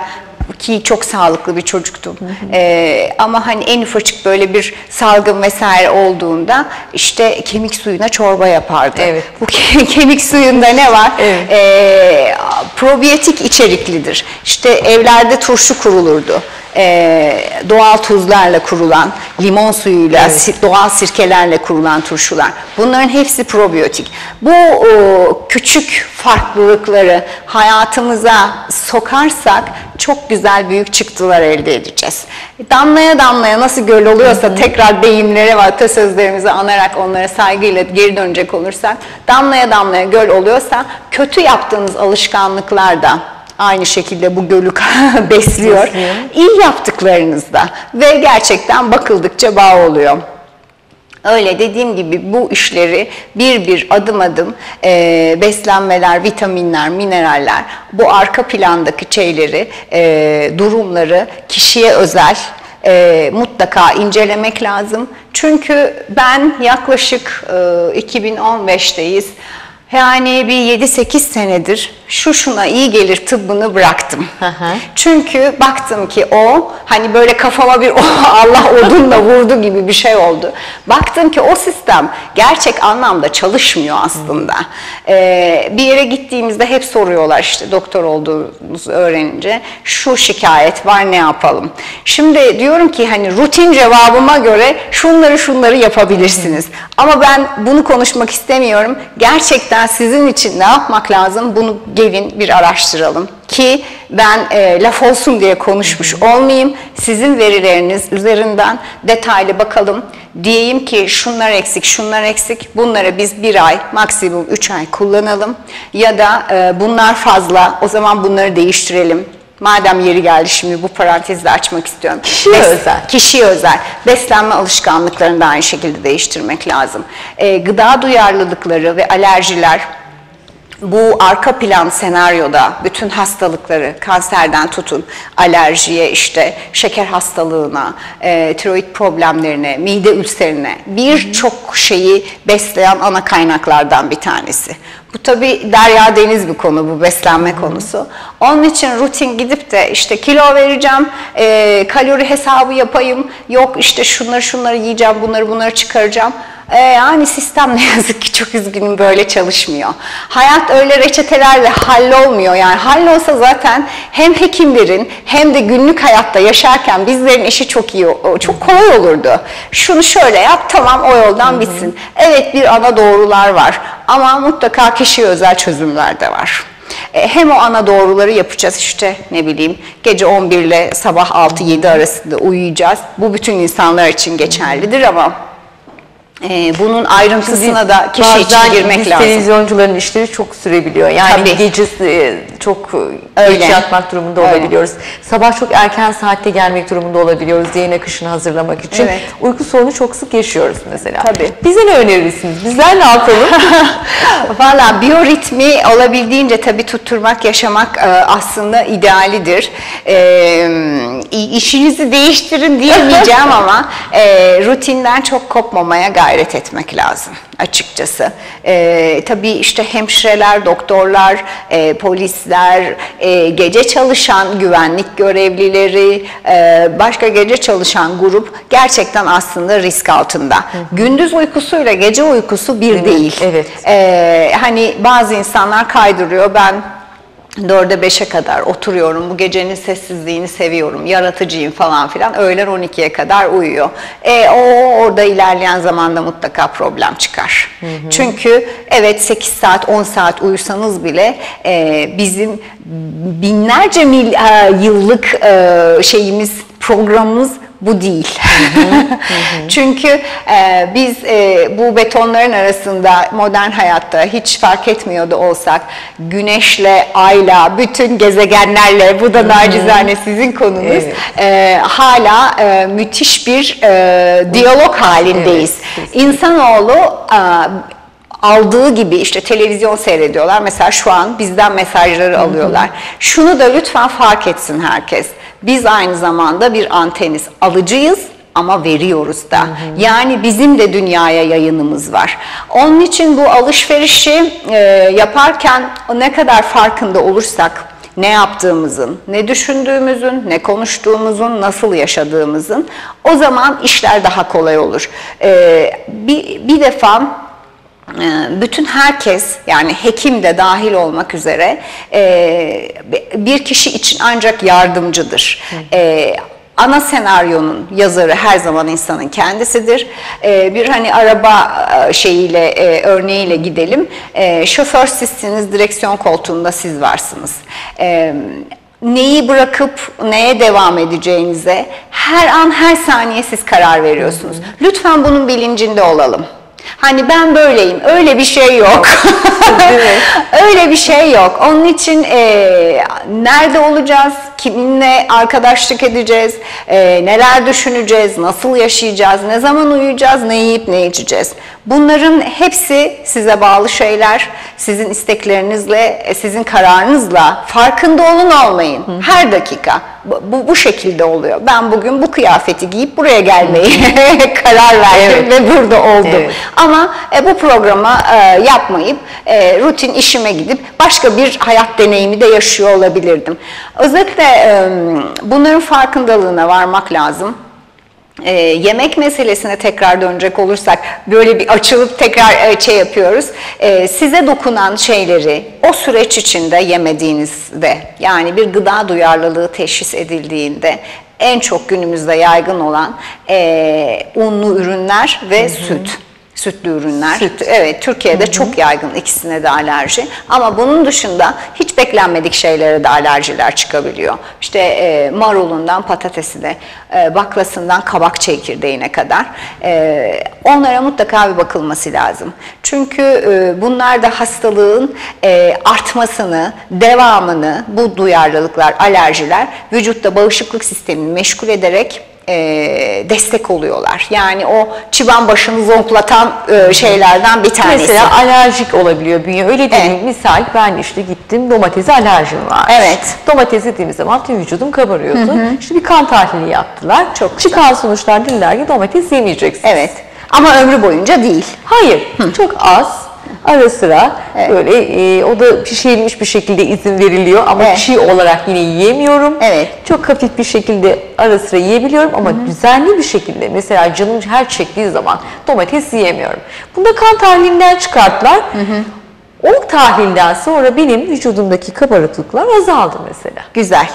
ki çok sağlıklı bir çocuktum. Ee, ama hani en ufacık böyle bir salgın vesaire olduğunda işte kemik suyuna çorba yapardı. Evet. Bu ke- kemik suyunda ne var? Evet. Ee, probiyotik içeriklidir. İşte evlerde turşu kurulurdu. e, doğal tuzlarla kurulan, limon suyuyla, si- doğal sirkelerle kurulan turşular. Bunların hepsi probiyotik. Bu o, küçük farklılıkları hayatımıza sokarsak çok güzel büyük çıktılar elde edeceğiz. Damlaya damlaya nasıl göl oluyorsa tekrar deyimlere ve atasözlerimizi anarak onlara saygıyla geri dönecek olursak damlaya damlaya göl oluyorsa kötü yaptığınız alışkanlıklar da aynı şekilde bu gölü besliyor. İyi yaptıklarınızda ve gerçekten bakıldıkça bağ oluyor. Öyle dediğim gibi bu işleri bir bir adım adım e, beslenmeler, vitaminler, mineraller, bu arka plandaki şeyleri, e, durumları kişiye özel e, mutlaka incelemek lazım. Çünkü ben yaklaşık e, 2015'teyiz. Yani bir 7-8 senedir şu şuna iyi gelir tıbbını bıraktım. Hı hı. Çünkü baktım ki o hani böyle kafama bir Allah odunla vurdu gibi bir şey oldu. Baktım ki o sistem gerçek anlamda çalışmıyor aslında. Ee, bir yere gittiğimizde hep soruyorlar işte doktor olduğunuzu öğrenince şu şikayet var ne yapalım. Şimdi diyorum ki hani rutin cevabıma göre şunları şunları yapabilirsiniz. Ama ben bunu konuşmak istemiyorum. Gerçekten sizin için ne yapmak lazım bunu gelin bir araştıralım ki ben e, laf olsun diye konuşmuş olmayayım. Sizin verileriniz üzerinden detaylı bakalım. Diyeyim ki şunlar eksik, şunlar eksik. Bunları biz bir ay, maksimum üç ay kullanalım. Ya da e, bunlar fazla, o zaman bunları değiştirelim. Madem yeri geldi şimdi bu parantezi de açmak istiyorum. Kişiye özel. Kişiye özel. Beslenme alışkanlıklarını da aynı şekilde değiştirmek lazım. E, gıda duyarlılıkları ve alerjiler bu arka plan senaryoda bütün hastalıkları kanserden tutun alerjiye işte şeker hastalığına, e, tiroid problemlerine, mide ülserine birçok şeyi besleyen ana kaynaklardan bir tanesi. Bu tabi derya deniz bir konu bu beslenme konusu. Onun için rutin gidip de işte kilo vereceğim, e, kalori hesabı yapayım, yok işte şunları şunları yiyeceğim, bunları bunları çıkaracağım. Ee, yani sistem ne yazık ki çok üzgünüm böyle çalışmıyor. Hayat öyle reçetelerle hallolmuyor. Yani hallolsa zaten hem hekimlerin hem de günlük hayatta yaşarken bizlerin işi çok iyi, çok kolay olurdu. Şunu şöyle yap tamam o yoldan bitsin. Evet bir ana doğrular var ama mutlaka kişiye özel çözümler de var. E, Hem o ana doğruları yapacağız işte ne bileyim gece 11 ile sabah 6-7 arasında uyuyacağız. Bu bütün insanlar için geçerlidir ama e, bunun ayrıntısına da kişi için girmek lazım. televizyoncuların işleri çok sürebiliyor. Yani Tabii. gecesi e, çok Öyle. geç yatmak durumunda Öyle. olabiliyoruz. Sabah çok erken saatte gelmek durumunda olabiliyoruz yayın akışını hazırlamak için. Evet. Uyku sorunu çok sık yaşıyoruz mesela. Tabii. Bize ne önerirsiniz? Bizler ne yapalım? Valla biyoritmi olabildiğince tabii tutturmak, yaşamak e, aslında idealidir. E, işinizi değiştirin diyemeyeceğim ama e, rutinden çok kopmamaya gayret etmek lazım açıkçası. E, tabii işte hemşireler, doktorlar, e, polisler, e, gece çalışan güvenlik görevlileri, e, başka gece çalışan grup gerçekten aslında risk altında. Gündüz uykusuyla gece uykusu bir değil. Evet. Ee, hani bazı insanlar kaydırıyor. Ben dörde beşe kadar oturuyorum. Bu gecenin sessizliğini seviyorum. Yaratıcıyım falan filan. Öğlen 12'ye kadar uyuyor. E, o orada ilerleyen zamanda mutlaka problem çıkar. Çünkü evet 8 saat 10 saat uyusanız bile e, bizim binlerce mil, e, yıllık e, şeyimiz programımız bu değil. Çünkü e, biz e, bu betonların arasında modern hayatta hiç fark etmiyor da olsak güneşle, ayla, bütün gezegenlerle bu da nacizane sizin konunuz Evet. e, hala e, müthiş bir e, diyalog halindeyiz. Evet, İnsanoğlu e, aldığı gibi işte televizyon seyrediyorlar. Mesela şu an bizden mesajları alıyorlar. Şunu da lütfen fark etsin herkes. Biz aynı zamanda bir anteniz alıcıyız ama veriyoruz da. Yani bizim de dünyaya yayınımız var. Onun için bu alışverişi e, yaparken ne kadar farkında olursak ne yaptığımızın, ne düşündüğümüzün, ne konuştuğumuzun, nasıl yaşadığımızın o zaman işler daha kolay olur. E, bir, bir defa ee, bütün herkes yani hekim de dahil olmak üzere e, bir kişi için ancak yardımcıdır. E, ana senaryonun yazarı her zaman insanın kendisidir. Ee, bir hani araba e, şeyiyle e, örneğiyle gidelim. E, şoför sizsiniz, direksiyon koltuğunda siz varsınız. E, neyi bırakıp neye devam edeceğinize her an her saniye siz karar veriyorsunuz. Lütfen bunun bilincinde olalım. Hani ben böyleyim, öyle bir şey yok. öyle bir şey yok. Onun için e, nerede olacağız, kiminle arkadaşlık edeceğiz, e, neler düşüneceğiz, nasıl yaşayacağız, ne zaman uyuyacağız, ne yiyip ne içeceğiz. Bunların hepsi size bağlı şeyler. Sizin isteklerinizle, e, sizin kararınızla farkında olun olmayın. Her dakika. Bu, bu, şekilde oluyor. Ben bugün bu kıyafeti giyip buraya gelmeyi karar verdim Evet. ve burada oldum. Evet. Ama e, bu programı e, yapmayıp e, rutin işime gidip başka bir hayat deneyimi de yaşıyor olabilirdim. Özetle e, bunların farkındalığına varmak lazım. E, yemek meselesine tekrar dönecek olursak böyle bir açılıp tekrar e, şey yapıyoruz. E, size dokunan şeyleri o süreç içinde yemediğinizde yani bir gıda duyarlılığı teşhis edildiğinde en çok günümüzde yaygın olan e, unlu ürünler ve süt. Sütlü ürünler. Süt. Evet, Türkiye'de çok yaygın ikisine de alerji. Ama bunun dışında hiç beklenmedik şeylere de alerjiler çıkabiliyor. İşte e, marulundan patatesine, e, baklasından kabak çekirdeğine kadar e, onlara mutlaka bir bakılması lazım. Çünkü e, bunlar da hastalığın e, artmasını, devamını bu duyarlılıklar, alerjiler vücutta bağışıklık sistemini meşgul ederek e, destek oluyorlar. Yani o çıban başını zonklatan e, şeylerden bir tanesi. Mesela alerjik olabiliyor bünye. Öyle değil? Evet. Misal ben işte gittim domatese alerjim var. Evet. Domates yediğimiz zaman tüm vücudum kabarıyordu. İşte bir kan tahlili yaptılar. Çok Çıkan sonuçlar dediler ki domates yemeyeceksiniz. Evet. Ama ömrü boyunca değil. Hayır. Çok az. Ara sıra Evet. böyle e, o da pişirilmiş bir şekilde izin veriliyor ama Evet. çiğ olarak yine yiyemiyorum. Evet. Çok hafif bir şekilde ara sıra yiyebiliyorum ama düzenli bir şekilde mesela canım her çektiği zaman domates yiyemiyorum. Bunu da kan tahlilinden çıkarttılar. O tahlilden sonra benim vücudumdaki kabarıklıklar azaldı mesela. Güzel.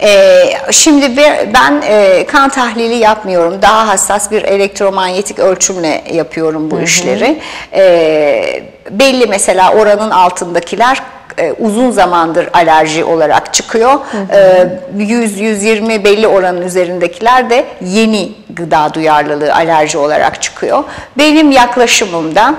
Ee, şimdi bir- ben e, kan tahlili yapmıyorum. Daha hassas bir elektromanyetik ölçümle yapıyorum bu işleri. Ee, belli mesela oranın altındakiler e, uzun zamandır alerji olarak çıkıyor. Ee, 100-120 belli oranın üzerindekiler de yeni gıda duyarlılığı alerji olarak çıkıyor. Benim yaklaşımımda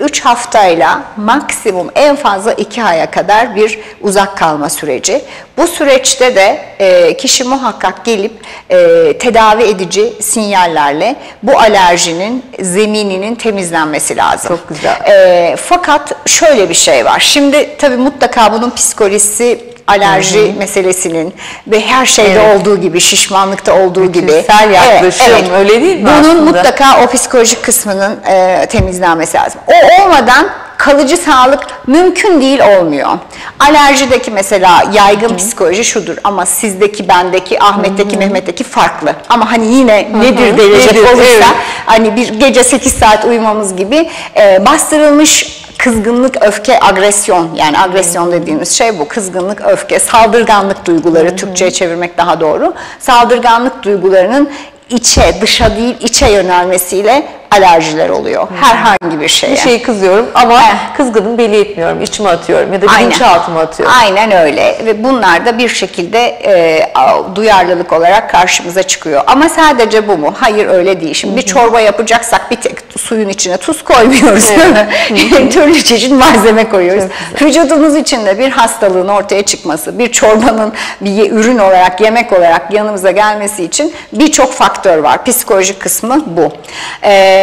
3 haftayla maksimum en fazla 2 aya kadar bir uzak kalma süreci. Bu süreçte de e, kişi muhakkak gelip e, tedavi edici sinyallerle bu alerjinin zemininin temizlenmesi lazım. Çok güzel. E, fakat şöyle bir şey var. Şimdi tabii mutlaka bunun psikolojisi alerji meselesinin ve her şeyde Evet. olduğu gibi şişmanlıkta olduğu gibi Bütünsel yaklaşım, öyle değil mi Bunun aslında? mutlaka o psikolojik kısmının e, temizlenmesi lazım. O olmadan kalıcı sağlık mümkün değil olmuyor. Alerjideki mesela yaygın psikoloji şudur ama sizdeki, bendeki, Ahmet'teki, Mehmet'teki farklı. Ama hani yine nedir denecek Nedir, olursa evet. hani bir gece 8 saat uyumamız gibi e, bastırılmış kızgınlık, öfke, agresyon yani agresyon dediğimiz şey bu. Kızgınlık, öfke, saldırganlık duyguları Türkçe'ye çevirmek daha doğru. Saldırganlık duygularının içe, dışa değil içe yönelmesiyle alerjiler oluyor. Herhangi bir şeye. Bir şey kızıyorum ama Evet. kızgınım belli etmiyorum, içime atıyorum ya da bilinçaltıma atıyorum. Aynen öyle ve bunlar da bir şekilde e, duyarlılık olarak karşımıza çıkıyor. Ama sadece bu mu? Hayır öyle değil. Şimdi bir çorba yapacaksak bir tek suyun içine tuz koymuyoruz. Türlü çeşit malzeme koyuyoruz. Vücudumuz içinde bir hastalığın ortaya çıkması, bir çorbanın bir ürün olarak, yemek olarak yanımıza gelmesi için birçok faktör var. Psikolojik kısmı bu. Ee,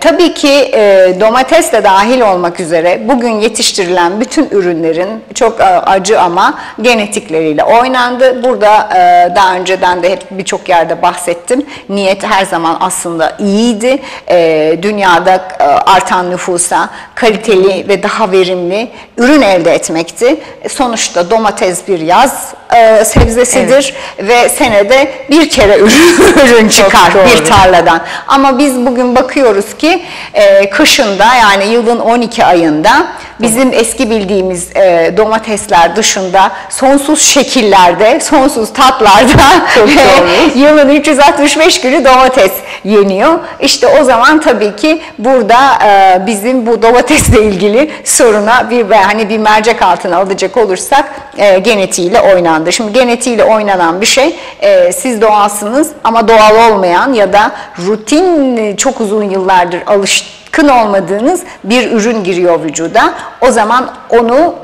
tabii ki e, domates de dahil olmak üzere bugün yetiştirilen bütün ürünlerin çok e, acı ama genetikleriyle oynandı. Burada e, daha önceden de hep birçok yerde bahsettim. Niyet her zaman aslında iyiydi. E, dünyada e, artan nüfusa kaliteli ve daha verimli ürün elde etmekti. E, sonuçta domates bir yaz e, sebzesidir ve senede bir kere ürün, ürün çıkar bir tarladan. Ama biz bugün bakıyoruz ki e, kışında yani yılın 12 ayında bizim eski bildiğimiz e, domatesler dışında sonsuz şekillerde, sonsuz tatlarda yılın 365 günü domates yeniyor. İşte o zaman tabii ki burada e, bizim bu domatesle ilgili soruna bir hani bir mercek altına alacak olursak e, genetiğiyle oynandı. Şimdi genetiğiyle oynanan bir şey e, siz doğalsınız ama doğal olmayan ya da rutin çok uzun yıllardır alışkın olmadığınız bir ürün giriyor vücuda. O zaman onu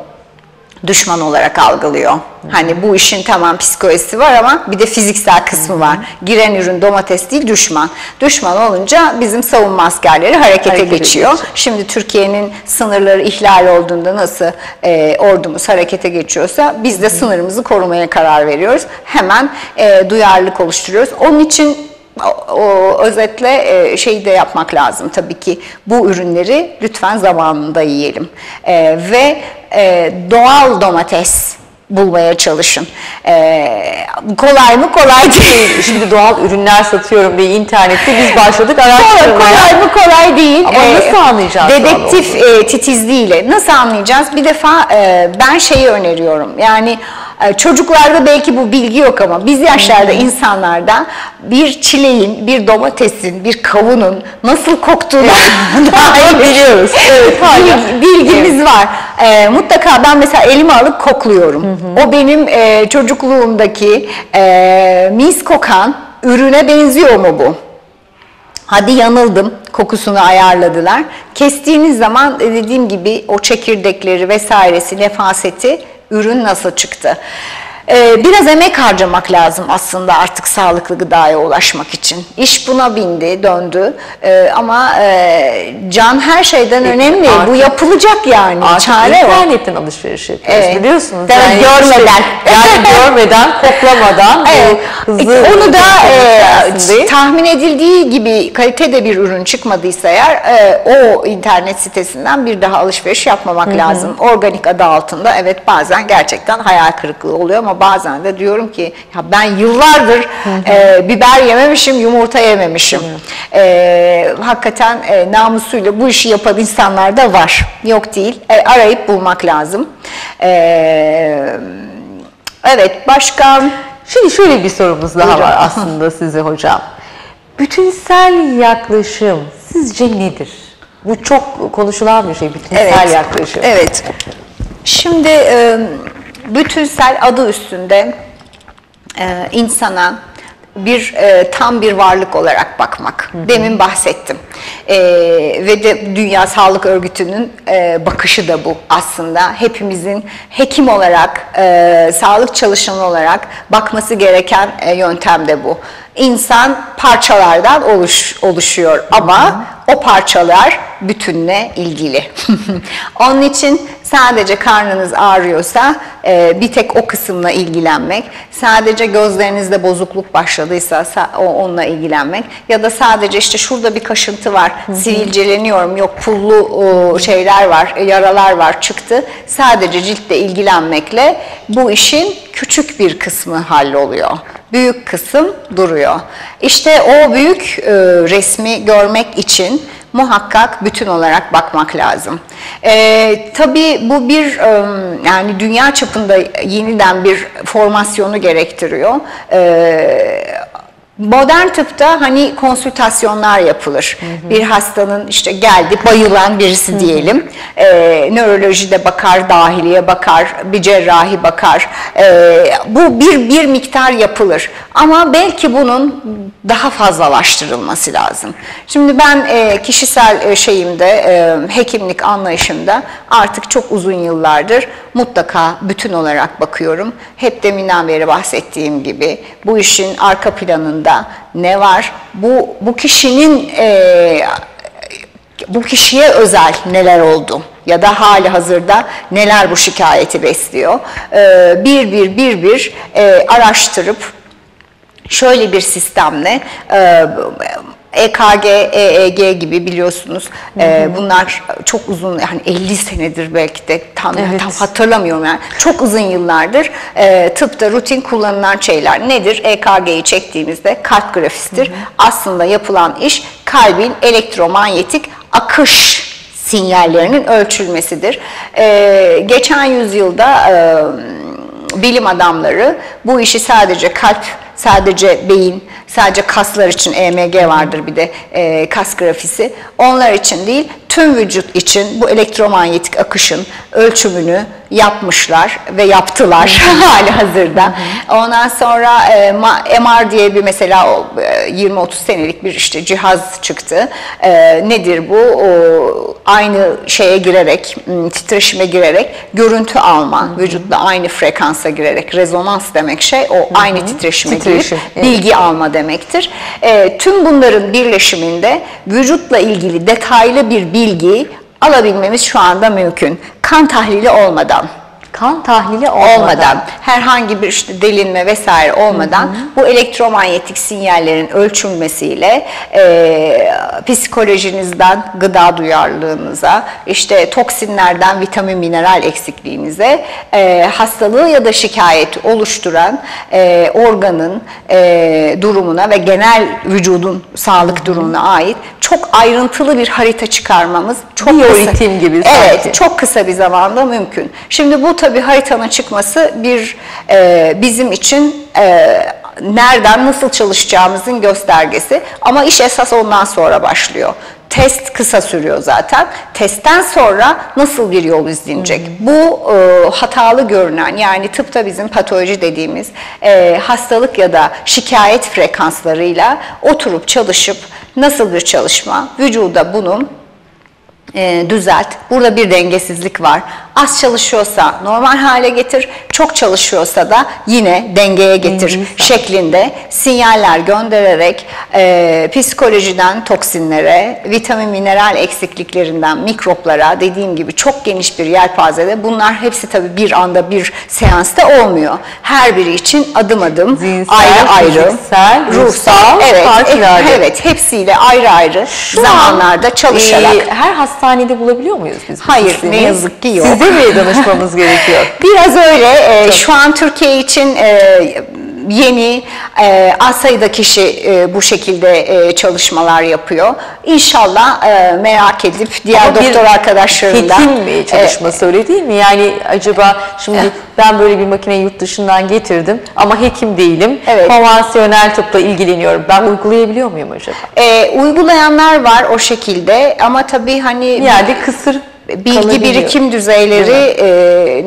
düşman olarak algılıyor. Hani bu işin tamam psikolojisi var ama bir de fiziksel kısmı var. Giren ürün domates değil düşman. Düşman olunca bizim savunma askerleri harekete, Harekete geçiyor. geçiyor. Şimdi Türkiye'nin sınırları ihlal olduğunda nasıl e, ordumuz harekete geçiyorsa biz de sınırımızı korumaya karar veriyoruz. Hemen e, duyarlılık oluşturuyoruz. Onun için o, özetle e, şeyi de yapmak lazım tabii ki bu ürünleri lütfen zamanında yiyelim E, ve e, doğal domates bulmaya çalışın. E, kolay mı? Kolay değil. Şimdi doğal ürünler satıyorum diye internette biz başladık araştırmaya. kolay mı kolay değil. Ama Ee, nasıl anlayacağız Dedektif e, titizliğiyle. Nasıl anlayacağız? Bir defa e, ben şeyi öneriyorum. Yani çocuklarda belki bu bilgi yok ama biz yaşlarda insanlarda bir çileğin, bir domatesin, bir kavunun nasıl koktuğunu dair biliyoruz. Evet, bilgimiz var. E, mutlaka ben mesela elimi alıp kokluyorum. O benim e, çocukluğumdaki e, mis kokan ürüne benziyor mu bu? Hadi yanıldım. Kokusunu ayarladılar. Kestiğiniz zaman e, dediğim gibi o çekirdekleri vesairesi, nefaseti ürün nasıl çıktı? Ee, biraz emek harcamak lazım aslında artık sağlıklı gıdaya ulaşmak için. İş buna bindi, döndü. Ee, ama e, can her şeyden önemli. Bu artık- yapılacak yani. Artık Çare o. internetten alışveriş yapıyoruz Evet. biliyorsunuz. Evet, görmeden. yani görmeden, koklamadan Evet. bu hızlı Onu da e, tahmin edildiği gibi kalitede bir ürün çıkmadıysa eğer e, o internet sitesinden bir daha alışveriş yapmamak lazım. Organik adı altında evet bazen gerçekten hayal kırıklığı oluyor ama bazen de diyorum ki ya ben yıllardır e, biber yememişim, yumurta yememişim. E, hakikaten e, namusuyla bu işi yapan insanlar da var. Yok değil. E, arayıp bulmak lazım. E, evet başka... Şimdi şöyle bir sorumuz daha Buyurun. var aslında size hocam. Bütünsel yaklaşım sizce nedir? Bu çok konuşulan bir şey, bütünsel yaklaşım. Evet. Şimdi e, bütünsel adı üstünde e, insana bir e, tam bir varlık olarak bakmak. Demin bahsettim. E, ve de Dünya Sağlık Örgütü'nün e, bakışı da bu aslında. Hepimizin hekim olarak, e, sağlık çalışanı olarak bakması gereken e, yöntem de bu. İnsan parçalardan oluş, oluşuyor ama o parçalar bütünle ilgili. Onun için sadece karnınız ağrıyorsa e, bir tek o kısımla ilgilenmek, sadece gözlerinizde bozukluk başladıysa onunla ilgilenmek ya da sadece işte şurada bir kaşıntı var, sivilceleniyorum, yok pullu şeyler var, yaralar var çıktı. Sadece ciltle ilgilenmekle bu işin küçük bir kısmı halloluyor büyük kısım duruyor. İşte o büyük e, resmi görmek için muhakkak bütün olarak bakmak lazım. E, tabii bu bir e, yani dünya çapında yeniden bir formasyonu gerektiriyor. E, Modern tıpta hani konsültasyonlar yapılır. Bir hastanın işte geldi bayılan birisi diyelim. E, nörolojide bakar, dahiliye bakar, bir cerrahi bakar. E, bu bir bir miktar yapılır. Ama belki bunun daha fazlalaştırılması lazım. Şimdi ben e, kişisel e, şeyimde, e, hekimlik anlayışımda artık çok uzun yıllardır mutlaka bütün olarak bakıyorum. Hep deminden beri bahsettiğim gibi bu işin arka planında ne var? Bu bu kişinin e, bu kişiye özel neler oldu ya da hali hazırda neler bu şikayeti besliyor. E, bir bir bir bir e, araştırıp şöyle bir sistemle e, EKG, EEG gibi biliyorsunuz. E, bunlar çok uzun yani 50 senedir belki de tam Evet. tam hatırlamıyorum yani. Çok uzun yıllardır e, tıpta rutin kullanılan şeyler nedir? EKG'yi çektiğimizde kalp grafisidir. Aslında yapılan iş kalbin elektromanyetik akış sinyallerinin ölçülmesidir. E, geçen yüzyılda e, bilim adamları bu işi sadece kalp, sadece beyin, sadece kaslar için EMG vardır bir de e, kas grafisi. Onlar için değil, tüm vücut için bu elektromanyetik akışın ölçümünü yapmışlar ve yaptılar hali hazırda. Ondan sonra e, MR diye bir mesela o, e, 20-30 senelik bir işte cihaz çıktı. E, nedir bu? O, aynı şeye girerek, titreşime girerek görüntü alma, vücutla aynı frekansa girerek, rezonans demek şey o aynı titreşime Titreşim, girip evet. bilgi alma demektir. E, tüm bunların birleşiminde vücutla ilgili detaylı bir bilgi alabilmemiz şu anda mümkün. Kan tahlili olmadan Kan tahlili olmadan. olmadan, herhangi bir işte delinme vesaire olmadan bu elektromanyetik sinyallerin ölçülmesiyle e, psikolojinizden gıda duyarlılığınıza, işte toksinlerden vitamin mineral eksikliğinize, e, hastalığı ya da şikayeti oluşturan e, organın e, durumuna ve genel vücudun sağlık durumuna ait çok ayrıntılı bir harita çıkarmamız çok Biyoritim gibi Evet, sanki. çok kısa bir zamanda mümkün. Şimdi bu tabii haritanın çıkması bir e, bizim için e, nereden nasıl çalışacağımızın göstergesi. Ama iş esas ondan sonra başlıyor. Test kısa sürüyor zaten. Testten sonra nasıl bir yol izlenecek? Bu e, hatalı görünen yani tıpta bizim patoloji dediğimiz e, hastalık ya da şikayet frekanslarıyla oturup çalışıp nasıl bir çalışma vücuda bunun e, düzelt. Burada bir dengesizlik var. Az çalışıyorsa normal hale getir, çok çalışıyorsa da yine dengeye getir sağ. şeklinde sinyaller göndererek e, psikolojiden toksinlere, vitamin mineral eksikliklerinden mikroplara dediğim gibi çok geniş bir yelpazede bunlar hepsi tabii bir anda bir seansta olmuyor. Her biri için adım adım Zihinsel, ayrı ayrı fiziksel, ruhsal evet, partilerde. evet hepsiyle ayrı ayrı Şu zamanlarda an, çalışarak e, her hastanede bulabiliyor muyuz biz? Hayır, ne yazık ki yok. Size mi danışmamız gerekiyor? Biraz öyle. e, şu an Türkiye için e, yeni e, az sayıda kişi e, bu şekilde e, çalışmalar yapıyor. İnşallah e, merak edip diğer Ama doktor arkadaşlarından Hekim mi çalışması öyle değil mi? Yani acaba şimdi Eh. ben böyle bir makineyi yurt dışından getirdim ama hekim değilim. Evet. Konvansiyonel tıpla ilgileniyorum. Ben uygulayabiliyor muyum acaba? e, uygulayanlar var o şekilde ama tabii hani Bir yerde kısır bilgi birikim düzeyleri e,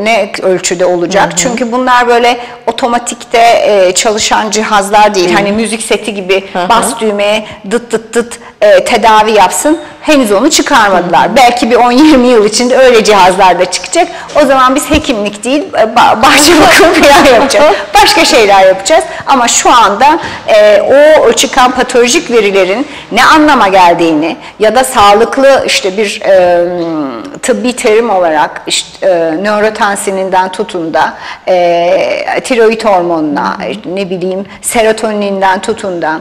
ne ölçüde olacak? Çünkü bunlar böyle otomatikte e, çalışan cihazlar değil. Hani müzik seti gibi hı. bas düğmeye dıt dıt dıt e, tedavi yapsın. Henüz onu çıkarmadılar. Belki bir 10-20 yıl içinde öyle cihazlar da çıkacak. O zaman biz hekimlik değil, e, ba- bahçe bakımı falan yapacağız. Başka şeyler yapacağız. Ama şu anda e, o çıkan patolojik verilerin ne anlama geldiğini ya da sağlıklı işte bir e, tıbbi terim olarak işte, e, nörotansininden tutun da e, tiroid hormonuna, işte ne bileyim serotoninden tutun da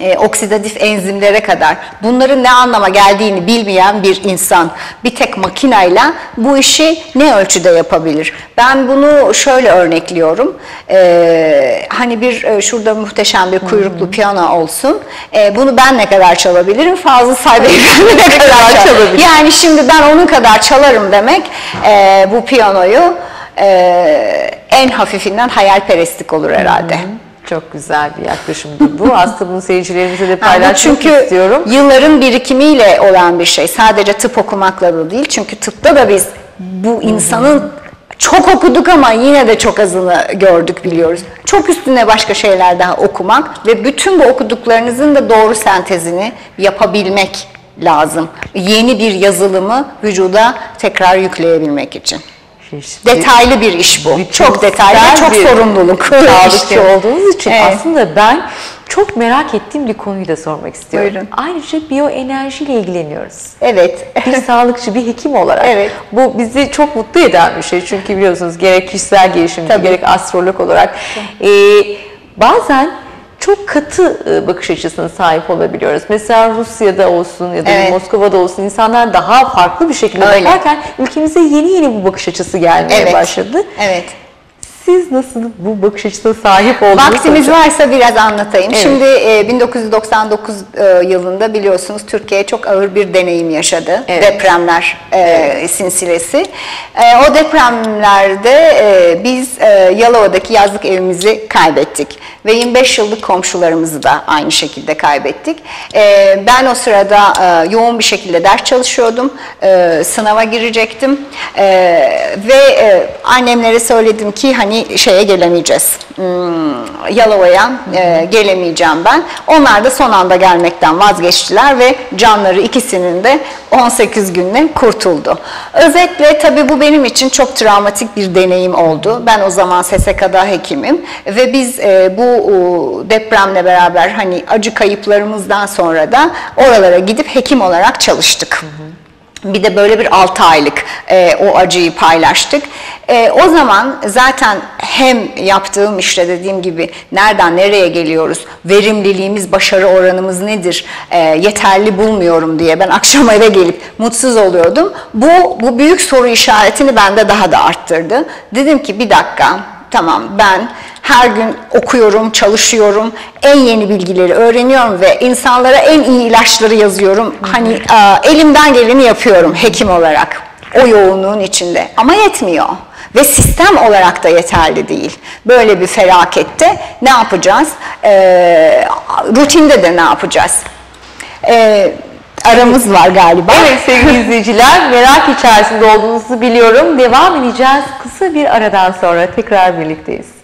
e, oksidatif enzimlere kadar bunların ne anlama geldiğini bilmeyen bir insan bir tek makinayla bu işi ne ölçüde yapabilir? Ben bunu şöyle örnekliyorum. E, hani bir e, şurada muhteşem bir kuyruklu piyano olsun. E, bunu ben ne kadar çalabilirim? Fazıl Say Beyefendi ne kadar çalabilir? Yani şimdi ben onun kadar çalarım demek e, bu piyanoyu e, en hafifinden hayalperestlik olur herhalde. Çok güzel bir yaklaşımdı bu. Aslında bunu seyircilerimize de paylaşmak çünkü istiyorum. yılların birikimiyle olan bir şey. Sadece tıp okumakla da değil. Çünkü tıpta da biz bu insanın çok okuduk ama yine de çok azını gördük biliyoruz. Çok üstüne başka şeyler daha okumak ve bütün bu okuduklarınızın da doğru sentezini yapabilmek lazım. Yeni bir yazılımı vücuda tekrar yükleyebilmek için. İşte Detaylı bir iş bu. Çok detaylı, ve çok sorumluluk. Sağlıkçı olduğunuz için Evet. aslında ben çok merak ettiğim bir konuyu da sormak istiyorum. Buyurun. Ayrıca biyoenerjiyle ilgileniyoruz. Evet. bir sağlıkçı, bir hekim olarak. Evet. Bu bizi çok mutlu eden bir şey. Çünkü biliyorsunuz gerek kişisel gelişimci, Tabii. gerek astrolog olarak. Ee, bazen çok katı e, bakış açısına sahip olabiliyoruz. Mesela Rusya'da olsun ya da Evet. Moskova'da olsun insanlar daha farklı bir şekilde Öyle. bakarken ülkemize yeni yeni bu bakış açısı gelmeye Evet. başladı. Evet. Siz nasıl bu bakış açısına sahip oldunuz? Vaktimiz hocam? varsa biraz anlatayım. Evet. Şimdi e, 1999 e, yılında biliyorsunuz Türkiye çok ağır bir deneyim yaşadı. Evet. Depremler e, sinsilesi. E, o depremlerde e, biz e, Yalova'daki yazlık evimizi kaybettik. Ve 25 yıllık komşularımızı da aynı şekilde kaybettik. E, ben o sırada e, yoğun bir şekilde ders çalışıyordum. E, sınava girecektim. E, ve e, annemlere söyledim ki hani şeye gelemeyeceğiz. Hmm, Yalova'ya e, gelemeyeceğim ben. Onlar da son anda gelmekten vazgeçtiler ve canları ikisinin de 18 günle kurtuldu. Özetle tabii bu benim için çok travmatik bir deneyim oldu. Ben o zaman SSK'da hekimim ve biz e, bu depremle beraber hani acı kayıplarımızdan sonra da oralara gidip hekim olarak çalıştık. Bir de böyle bir 6 aylık e, o acıyı paylaştık. E, o zaman zaten hem yaptığım işte dediğim gibi nereden nereye geliyoruz, verimliliğimiz, başarı oranımız nedir, e, yeterli bulmuyorum diye ben akşam eve gelip mutsuz oluyordum. Bu, bu büyük soru işaretini bende daha da arttırdı. Dedim ki bir dakika tamam ben her gün okuyorum, çalışıyorum, en yeni bilgileri öğreniyorum ve insanlara en iyi ilaçları yazıyorum. Hani e, elimden geleni yapıyorum hekim olarak o yoğunluğun içinde ama yetmiyor. Ve sistem olarak da yeterli değil. Böyle bir felakette ne yapacağız? Ee, rutinde de ne yapacağız? Ee, aramız var galiba. Evet sevgili izleyiciler merak içerisinde olduğunuzu biliyorum. Devam edeceğiz kısa bir aradan sonra tekrar birlikteyiz.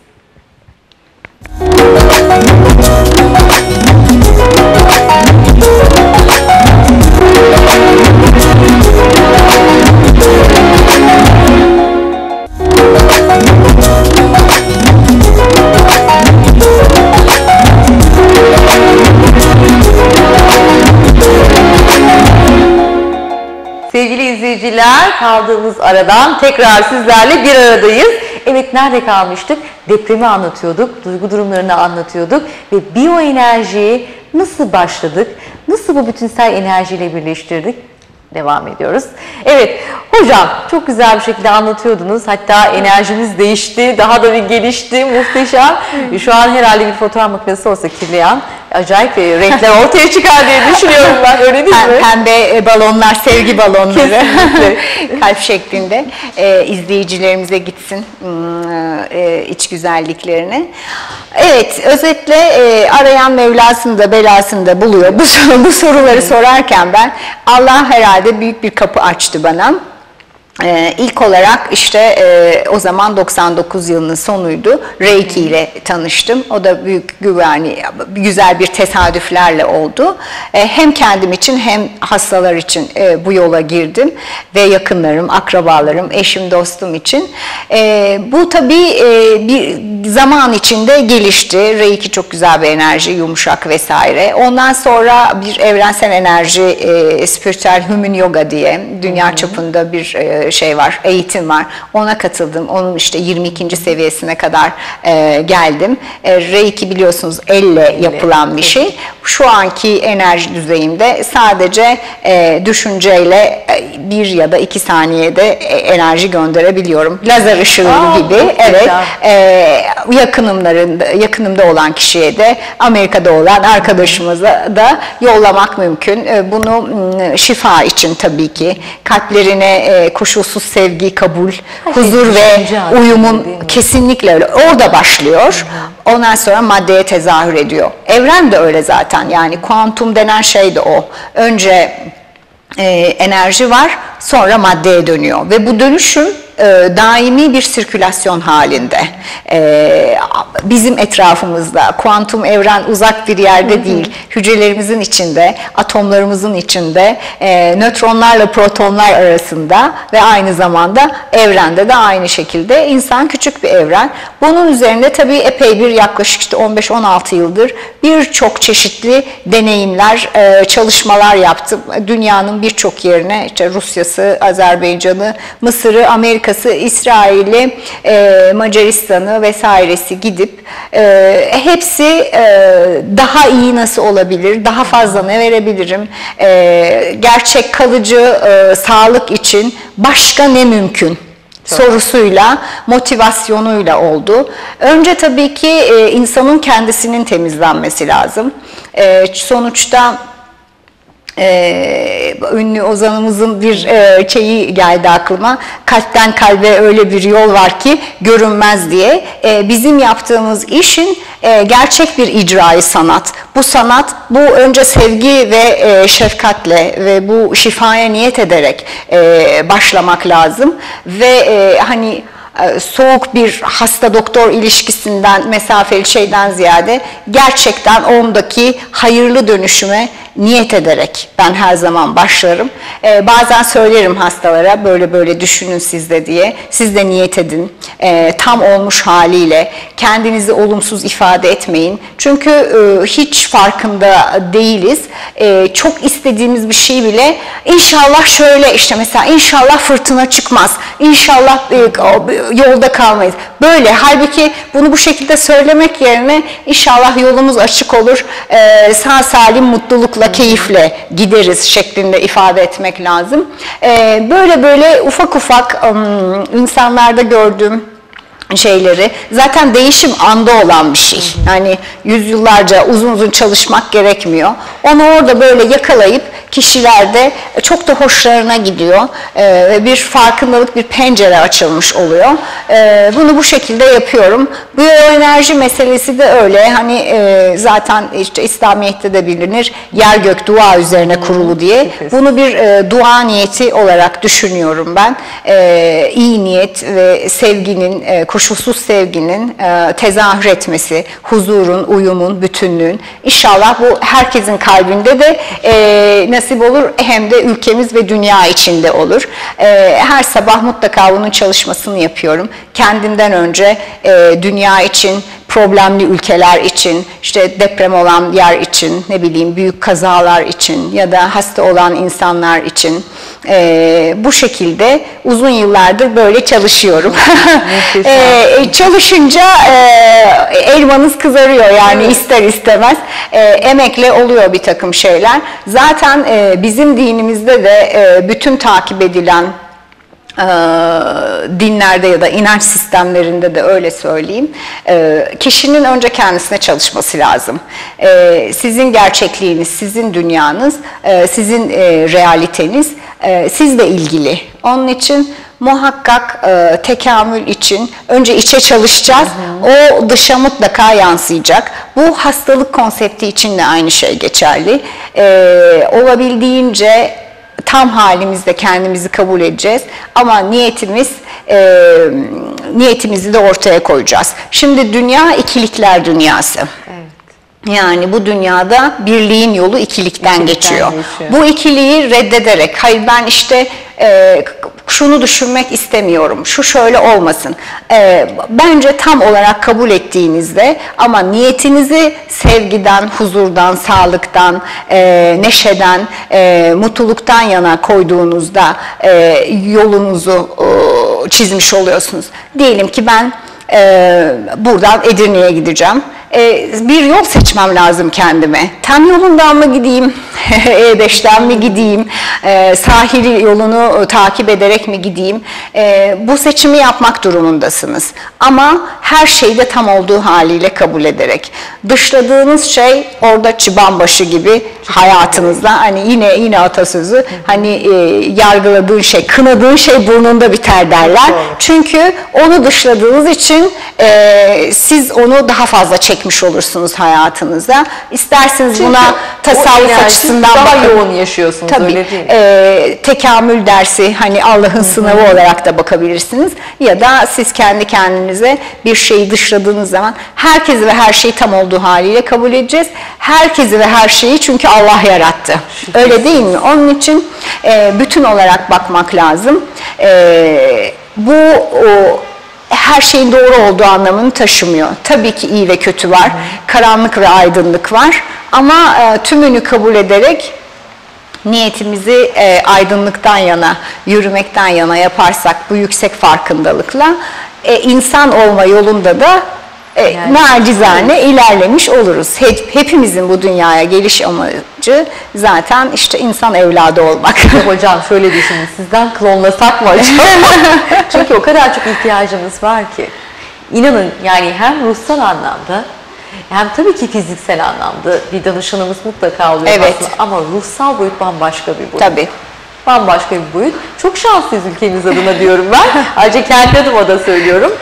Sevgili izleyiciler kaldığımız aradan tekrar sizlerle bir aradayız. Evet nerede kalmıştık? Depremi anlatıyorduk, duygu durumlarını anlatıyorduk ve biyoenerjiyi nasıl başladık, nasıl bu bütünsel enerjiyle birleştirdik? Devam ediyoruz. Evet hocam çok güzel bir şekilde anlatıyordunuz. Hatta enerjimiz değişti, daha da bir gelişti, muhteşem. Şu an herhalde bir fotoğraf makinesi olsa kirleyen acayip bir renkler ortaya çıkar diye düşünüyorum ben öyle değil mi? Pembe e, balonlar, sevgi balonları. Kalp şeklinde e, izleyicilerimize gitsin hmm, e, iç güzelliklerini. Evet, özetle e, arayan Mevlasını da belasını da buluyor. Bu, bu soruları sorarken ben Allah herhalde büyük bir kapı açtı bana. Ee, ilk olarak işte e, o zaman 99 yılının sonuydu. Reiki ile tanıştım. O da büyük güvenli, güzel bir tesadüflerle oldu. E, hem kendim için hem hastalar için e, bu yola girdim ve yakınlarım, akrabalarım, eşim, dostum için. E, bu tabii e, bir zaman içinde gelişti. Reiki çok güzel bir enerji, yumuşak vesaire. Ondan sonra bir evrensel enerji, e, spiritüel human yoga diye dünya çapında bir e, şey var, eğitim var. Ona katıldım. Onun işte 22. seviyesine kadar e, geldim. E, Reiki biliyorsunuz elle yapılan bir şey. Şu anki enerji düzeyimde sadece e, düşünceyle e, bir ya da iki saniyede e, enerji gönderebiliyorum. Lazer ışığı Aa, gibi. Evet. E, yakınımlarında, yakınımda olan kişiye de Amerika'da olan arkadaşımıza da yollamak mümkün. E, Bunu şifa için tabii ki kalplerine e, koşulsuz sevgi, kabul, şey huzur ve uyumun kesinlikle öyle. Orada başlıyor. Ondan sonra maddeye tezahür ediyor. Evren de öyle zaten. Yani kuantum denen şey de o. Önce e, enerji var, sonra maddeye dönüyor ve bu dönüşüm e, daimi bir sirkülasyon halinde. E, bizim etrafımızda, kuantum evren uzak bir yerde değil, hücrelerimizin içinde, atomlarımızın içinde, e, nötronlarla protonlar arasında ve aynı zamanda evrende de aynı şekilde insan küçük bir evren. Bunun üzerinde tabii epey bir yaklaşık işte 15-16 yıldır birçok çeşitli deneyimler, çalışmalar yaptım. Dünyanın birçok yerine işte Rusya'sı, Azerbaycan'ı, Mısır'ı, Amerika'sı İsrail'i, e, Macaristan'ı vesairesi gidip e, hepsi e, daha iyi nasıl olabilir, daha fazla ne verebilirim, e, gerçek kalıcı e, sağlık için başka ne mümkün? sorusuyla, motivasyonuyla oldu. Önce tabii ki e, insanın kendisinin temizlenmesi lazım. E, sonuçta e, ünlü ozanımızın bir e, şeyi geldi aklıma. Kalpten kalbe öyle bir yol var ki görünmez diye. E, bizim yaptığımız işin e, gerçek bir icrayı sanat. Bu sanat bu önce sevgi ve e, şefkatle ve bu şifaya niyet ederek e, başlamak lazım. Ve e, hani soğuk bir hasta doktor ilişkisinden mesafeli şeyden ziyade gerçekten ondaki hayırlı dönüşüme niyet ederek ben her zaman başlarım. Ee, bazen söylerim hastalara böyle böyle düşünün siz de diye. Siz de niyet edin. Ee, tam olmuş haliyle kendinizi olumsuz ifade etmeyin. Çünkü e, hiç farkında değiliz. E, çok istediğimiz bir şey bile inşallah şöyle işte mesela inşallah fırtına çıkmaz. İnşallah e, yolda kalmayız. Böyle halbuki bunu bu şekilde söylemek yerine inşallah yolumuz açık olur. E, sağ salim mutlulukla keyifle gideriz şeklinde ifade etmek lazım. Ee, böyle böyle ufak ufak insanlarda gördüğüm şeyleri zaten değişim anda olan bir şey. Yani yüzyıllarca uzun uzun çalışmak gerekmiyor. Onu orada böyle yakalayıp kişilerde çok da hoşlarına gidiyor ee, ve bir farkındalık, bir pencere açılmış oluyor. Ee, bunu bu şekilde yapıyorum. Bu enerji meselesi de öyle. Hani e, zaten işte İslamiyet'te de bilinir yer gök dua üzerine kurulu diye. Bunu bir e, dua niyeti olarak düşünüyorum ben. Ee, iyi niyet ve sevginin, e, koşulsuz sevginin tezahür etmesi, huzurun, uyumun, bütünlüğün. İnşallah bu herkesin kalbinde de nasip olur hem de ülkemiz ve dünya içinde olur. E, her sabah mutlaka bunun çalışmasını yapıyorum. Kendimden önce e, dünya için, problemli ülkeler için, işte deprem olan yer için, ne bileyim büyük kazalar için ya da hasta olan insanlar için e, bu şekilde uzun yıllardır böyle çalışıyorum. e, çalışınca e, elmanız kızarıyor yani evet. ister istemez e, emekle oluyor bir takım şeyler. Zaten e, bizim dinimizde de e, bütün takip edilen e, dinlerde ya da inanç sistemlerinde de öyle söyleyeyim. E, kişinin önce kendisine çalışması lazım. E, sizin gerçekliğiniz, sizin dünyanız, sizin realiteniz sizle ilgili. Onun için muhakkak e, tekamül için önce içe çalışacağız. O dışa mutlaka yansıyacak. Bu hastalık konsepti için de aynı şey geçerli. E, olabildiğince tam halimizde kendimizi kabul edeceğiz. Ama niyetimiz e, niyetimizi de ortaya koyacağız. Şimdi dünya ikilikler dünyası. Yani bu dünyada birliğin yolu ikilikten, ikilikten geçiyor. geçiyor. Bu ikiliği reddederek, hayır ben işte e, şunu düşünmek istemiyorum, şu şöyle olmasın. E, bence tam olarak kabul ettiğinizde ama niyetinizi sevgiden, huzurdan, sağlıktan, e, neşeden, e, mutluluktan yana koyduğunuzda e, yolunuzu e, çizmiş oluyorsunuz. Diyelim ki ben e, buradan Edirne'ye gideceğim e, bir yol seçmem lazım kendime. Tem yolundan mı gideyim, E5'ten mi gideyim, e, sahil yolunu takip ederek mi gideyim? E, bu seçimi yapmak durumundasınız. Ama her şeyi de tam olduğu haliyle kabul ederek. Dışladığınız şey orada çıban başı gibi hayatınızda hani yine yine atasözü hani e, yargıladığın şey, kınadığın şey burnunda biter derler. Çünkü onu dışladığınız için e, siz onu daha fazla çek çekmiş olursunuz hayatınıza. İsterseniz Çünkü buna tasavvuf açısından daha bakın. yoğun yaşıyorsunuz Tabii, öyle değil mi? E, tekamül dersi hani Allah'ın sınavı olarak da bakabilirsiniz. Ya da siz kendi kendinize bir şeyi dışladığınız zaman herkesi ve her şeyi tam olduğu haliyle kabul edeceğiz. Herkesi ve her şeyi çünkü Allah yarattı. Öyle değil mi? Onun için e, bütün olarak bakmak lazım. E, bu o, her şeyin doğru olduğu anlamını taşımıyor. Tabii ki iyi ve kötü var, karanlık ve aydınlık var ama e, tümünü kabul ederek niyetimizi e, aydınlıktan yana, yürümekten yana yaparsak bu yüksek farkındalıkla e, insan olma yolunda da e, Yani- nacizane ilerlemiş oluruz. Hep, hepimizin bu dünyaya geliş amacı zaten işte insan evladı olmak. Hocam şöyle düşünün, sizden klonlasak mı acaba? Çünkü o kadar çok ihtiyacımız var ki. İnanın yani hem ruhsal anlamda hem tabii ki fiziksel anlamda bir danışanımız mutlaka oluyor Evet. aslında ama ruhsal boyut bambaşka bir boyut. Tabii. Bambaşka bir boyut. Çok şanslıyız ülkemiz adına diyorum ben. Ayrıca kendi adıma da söylüyorum.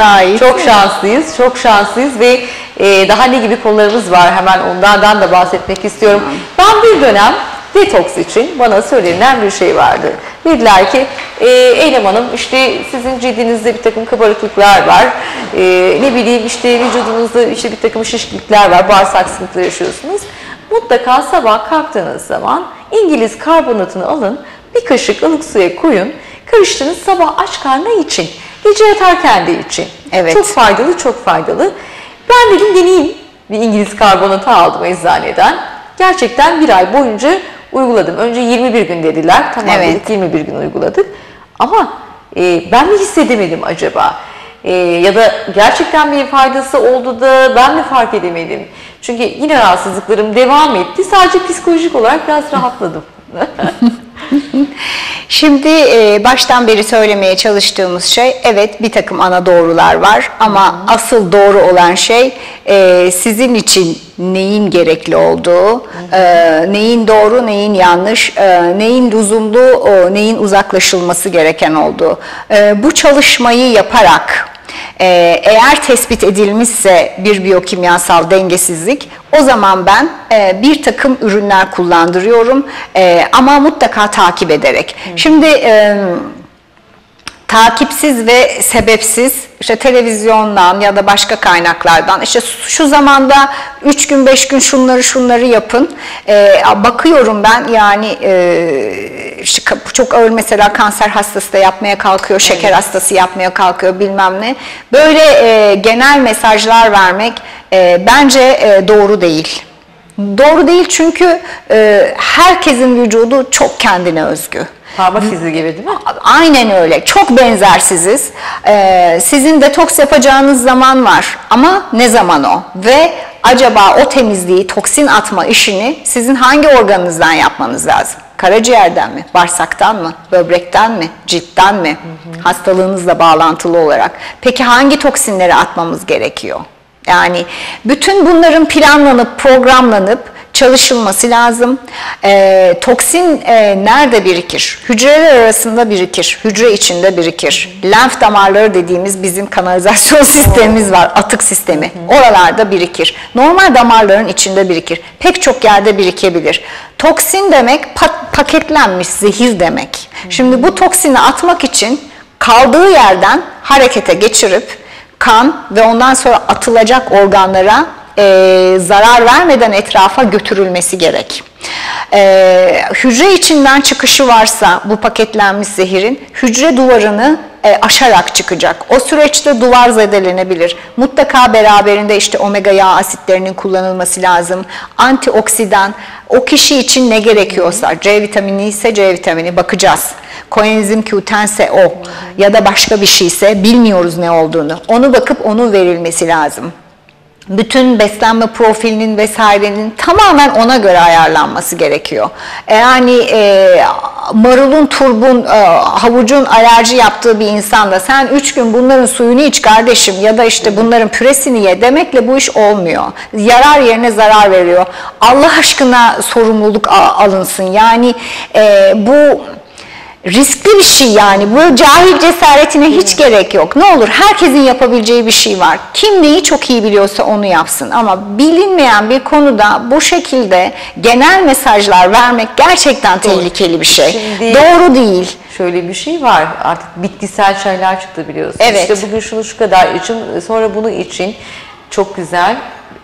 ait. çok şanslıyız, çok şanslıyız ve e, daha ne gibi konularımız var hemen onlardan da bahsetmek istiyorum. Ben bir dönem detoks için bana söylenen bir şey vardı. Dediler ki e, Eylem Hanım işte sizin cildinizde bir takım kabarıklıklar var. E, ne bileyim işte vücudunuzda işte bir takım şişlikler var. Bağırsak sıkıntıları yaşıyorsunuz. Mutlaka sabah kalktığınız zaman İngiliz karbonatını alın, bir kaşık ılık suya koyun, karıştırın sabah aç karnına için. Gece yatarken de için. Evet. Çok faydalı, çok faydalı. Ben dedim deneyeyim. Bir İngiliz karbonatı aldım eczaneden. Gerçekten bir ay boyunca uyguladım. Önce 21 gün dediler. Tamam Evet. dedik 21 gün uyguladık. Ama e, ben mi hissedemedim acaba? E, ya da gerçekten bir faydası oldu da ben mi fark edemedim? Çünkü yine rahatsızlıklarım devam etti. Sadece psikolojik olarak biraz rahatladım. Şimdi e, baştan beri söylemeye çalıştığımız şey evet bir takım ana doğrular var ama asıl doğru olan şey e, sizin için neyin gerekli olduğu, e, neyin doğru, neyin yanlış, e, neyin lüzumlu, o, neyin uzaklaşılması gereken olduğu. E, bu çalışmayı yaparak ee, eğer tespit edilmişse bir biyokimyasal dengesizlik o zaman ben e, bir takım ürünler kullandırıyorum E, ama mutlaka takip ederek. Şimdi e, takipsiz ve sebepsiz işte televizyondan ya da başka kaynaklardan işte şu zamanda 3 gün 5 gün şunları şunları yapın Ee, bakıyorum ben yani e, işte çok ağır mesela kanser hastası da yapmaya kalkıyor şeker hastası yapmaya kalkıyor bilmem ne böyle e, genel mesajlar vermek e, bence e, doğru değil. Doğru değil çünkü e, herkesin vücudu çok kendine özgü. Parmak izi gibi değil mi? Aynen öyle. Çok benzersiziz. Ee, sizin detoks yapacağınız zaman var ama ne zaman o? Ve acaba o temizliği, toksin atma işini sizin hangi organınızdan yapmanız lazım? Karaciğerden mi? Bağırsaktan mı? Böbrekten mi? Ciltten mi? Hastalığınızla bağlantılı olarak. Peki hangi toksinleri atmamız gerekiyor? Yani bütün bunların planlanıp programlanıp çalışılması lazım. Ee, toksin e, nerede birikir? Hücreler arasında birikir, hücre içinde birikir. Lenf damarları dediğimiz bizim kanalizasyon sistemimiz var, atık sistemi. Oralarda birikir. Normal damarların içinde birikir. Pek çok yerde birikebilir. Toksin demek pa- paketlenmiş zehir demek. Şimdi bu toksini atmak için kaldığı yerden harekete geçirip kan ve ondan sonra atılacak organlara e, zarar vermeden etrafa götürülmesi gerek. E, hücre içinden çıkışı varsa bu paketlenmiş zehirin hücre duvarını e, aşarak çıkacak. O süreçte duvar zedelenebilir. Mutlaka beraberinde işte omega yağ asitlerinin kullanılması lazım. Antioksidan o kişi için ne gerekiyorsa C vitamini ise C vitamini bakacağız. Koenzim Q10 ise o ya da başka bir şeyse bilmiyoruz ne olduğunu. Onu bakıp onun verilmesi lazım bütün beslenme profilinin vesairenin tamamen ona göre ayarlanması gerekiyor. E, Yani e, marulun, turbun, e, havucun alerji yaptığı bir insanda sen üç gün bunların suyunu iç kardeşim ya da işte bunların püresini ye demekle bu iş olmuyor. Yarar yerine zarar veriyor. Allah aşkına sorumluluk alınsın. Yani e, bu riskli bir şey yani. Bu cahil cesaretine hiç gerek yok. Ne olur herkesin yapabileceği bir şey var. Kim neyi çok iyi biliyorsa onu yapsın. Ama bilinmeyen bir konuda bu şekilde genel mesajlar vermek gerçekten tehlikeli bir şey. Şimdi- Doğru değil. Şöyle bir şey var artık bitkisel çaylar çıktı biliyorsunuz. Evet. İşte bugün şunu şu kadar için sonra bunu için çok güzel.